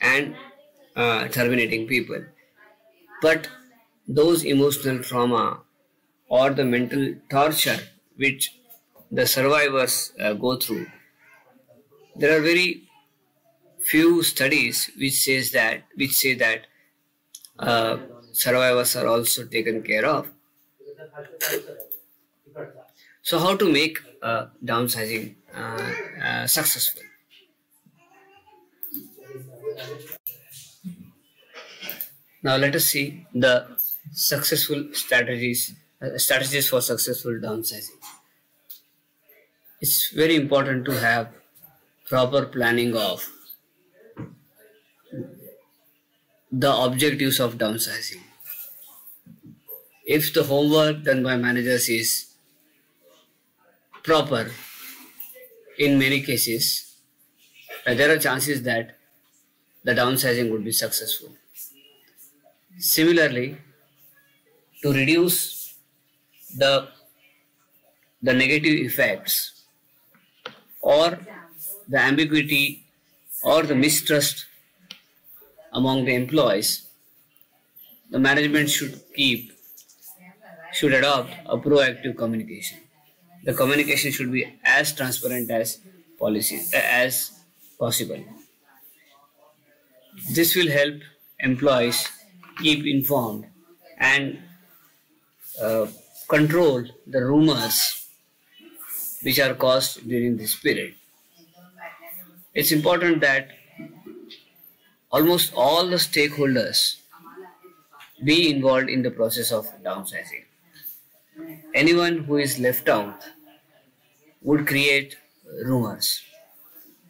and uh, terminating people. But those emotional trauma or the mental torture which the survivors uh, go through. There are very few studies which says that which say that uh, survivors are also taken care of. So, how to make uh, downsizing uh, uh, successful? Now, let us see the successful strategies uh, strategies for successful downsizing it's very important to have proper planning of the objectives of downsizing. If the homework done by managers is proper, in many cases, uh, there are chances that the downsizing would be successful. Similarly, to reduce the the negative effects or the ambiguity or the mistrust among the employees, the management should keep, should adopt a proactive communication. The communication should be as transparent as policy as possible. This will help employees keep informed and uh, control the rumors which are caused during this period. It's important that almost all the stakeholders be involved in the process of downsizing. Anyone who is left out would create rumors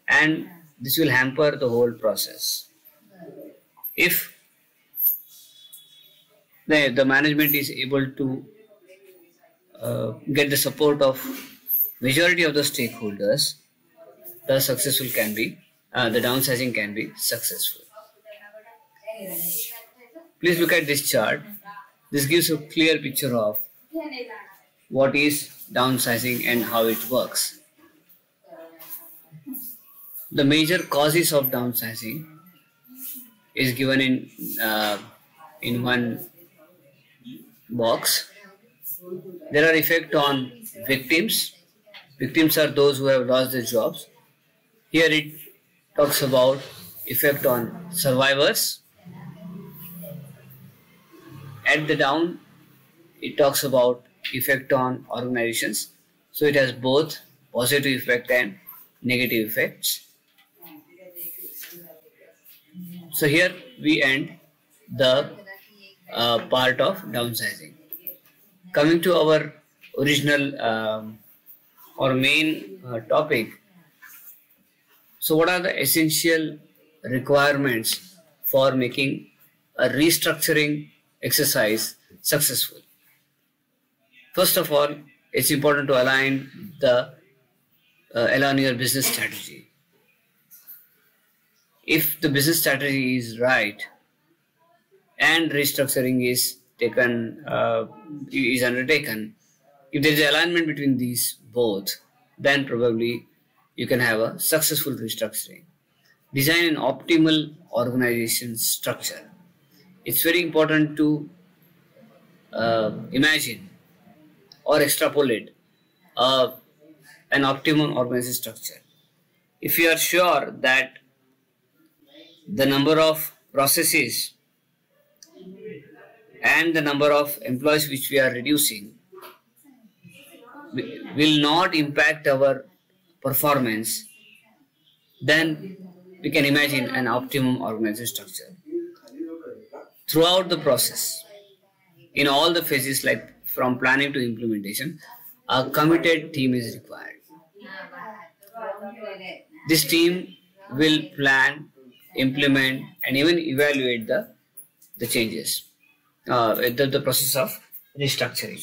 and this will hamper the whole process. If the, the management is able to uh, get the support of majority of the stakeholders, the successful can be, uh, the downsizing can be successful. Please look at this chart. This gives a clear picture of what is downsizing and how it works. The major causes of downsizing is given in uh, in one box. There are effect on victims, Victims are those who have lost their jobs. Here it talks about effect on survivors. At the down, it talks about effect on organizations. So it has both positive effect and negative effects. So here we end the uh, part of downsizing. Coming to our original um, or main uh, topic. So what are the essential requirements for making a restructuring exercise successful? First of all, it's important to align the uh, align your business strategy. If the business strategy is right and restructuring is taken uh, is undertaken, if there is alignment between these both, then probably you can have a successful restructuring. Design an optimal organization structure. It's very important to uh, imagine or extrapolate uh, an optimum organization structure. If you are sure that the number of processes and the number of employees which we are reducing will not impact our performance, then we can imagine an optimum organization structure. Throughout the process, in all the phases like from planning to implementation, a committed team is required. This team will plan, implement, and even evaluate the, the changes, uh, the, the process of restructuring.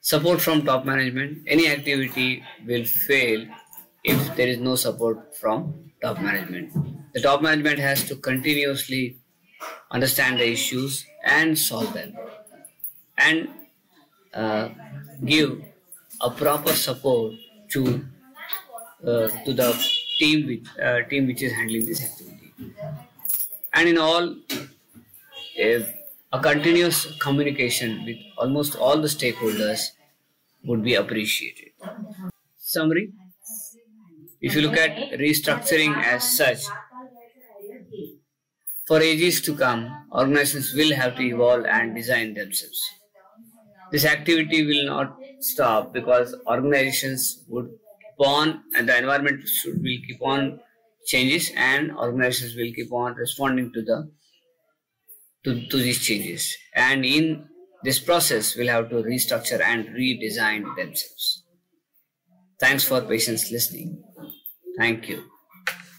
Support from top management. Any activity will fail if there is no support from top management. The top management has to continuously understand the issues and solve them and uh, give a proper support to uh, to the team which uh, team which is handling this activity. And in all a continuous communication with almost all the stakeholders would be appreciated. Summary if you look at restructuring as such for ages to come organizations will have to evolve and design themselves this activity will not stop because organizations would keep on and the environment should will keep on changes and organizations will keep on responding to the to, to these changes. And in this process we'll have to restructure and redesign themselves. Thanks for patience listening. Thank you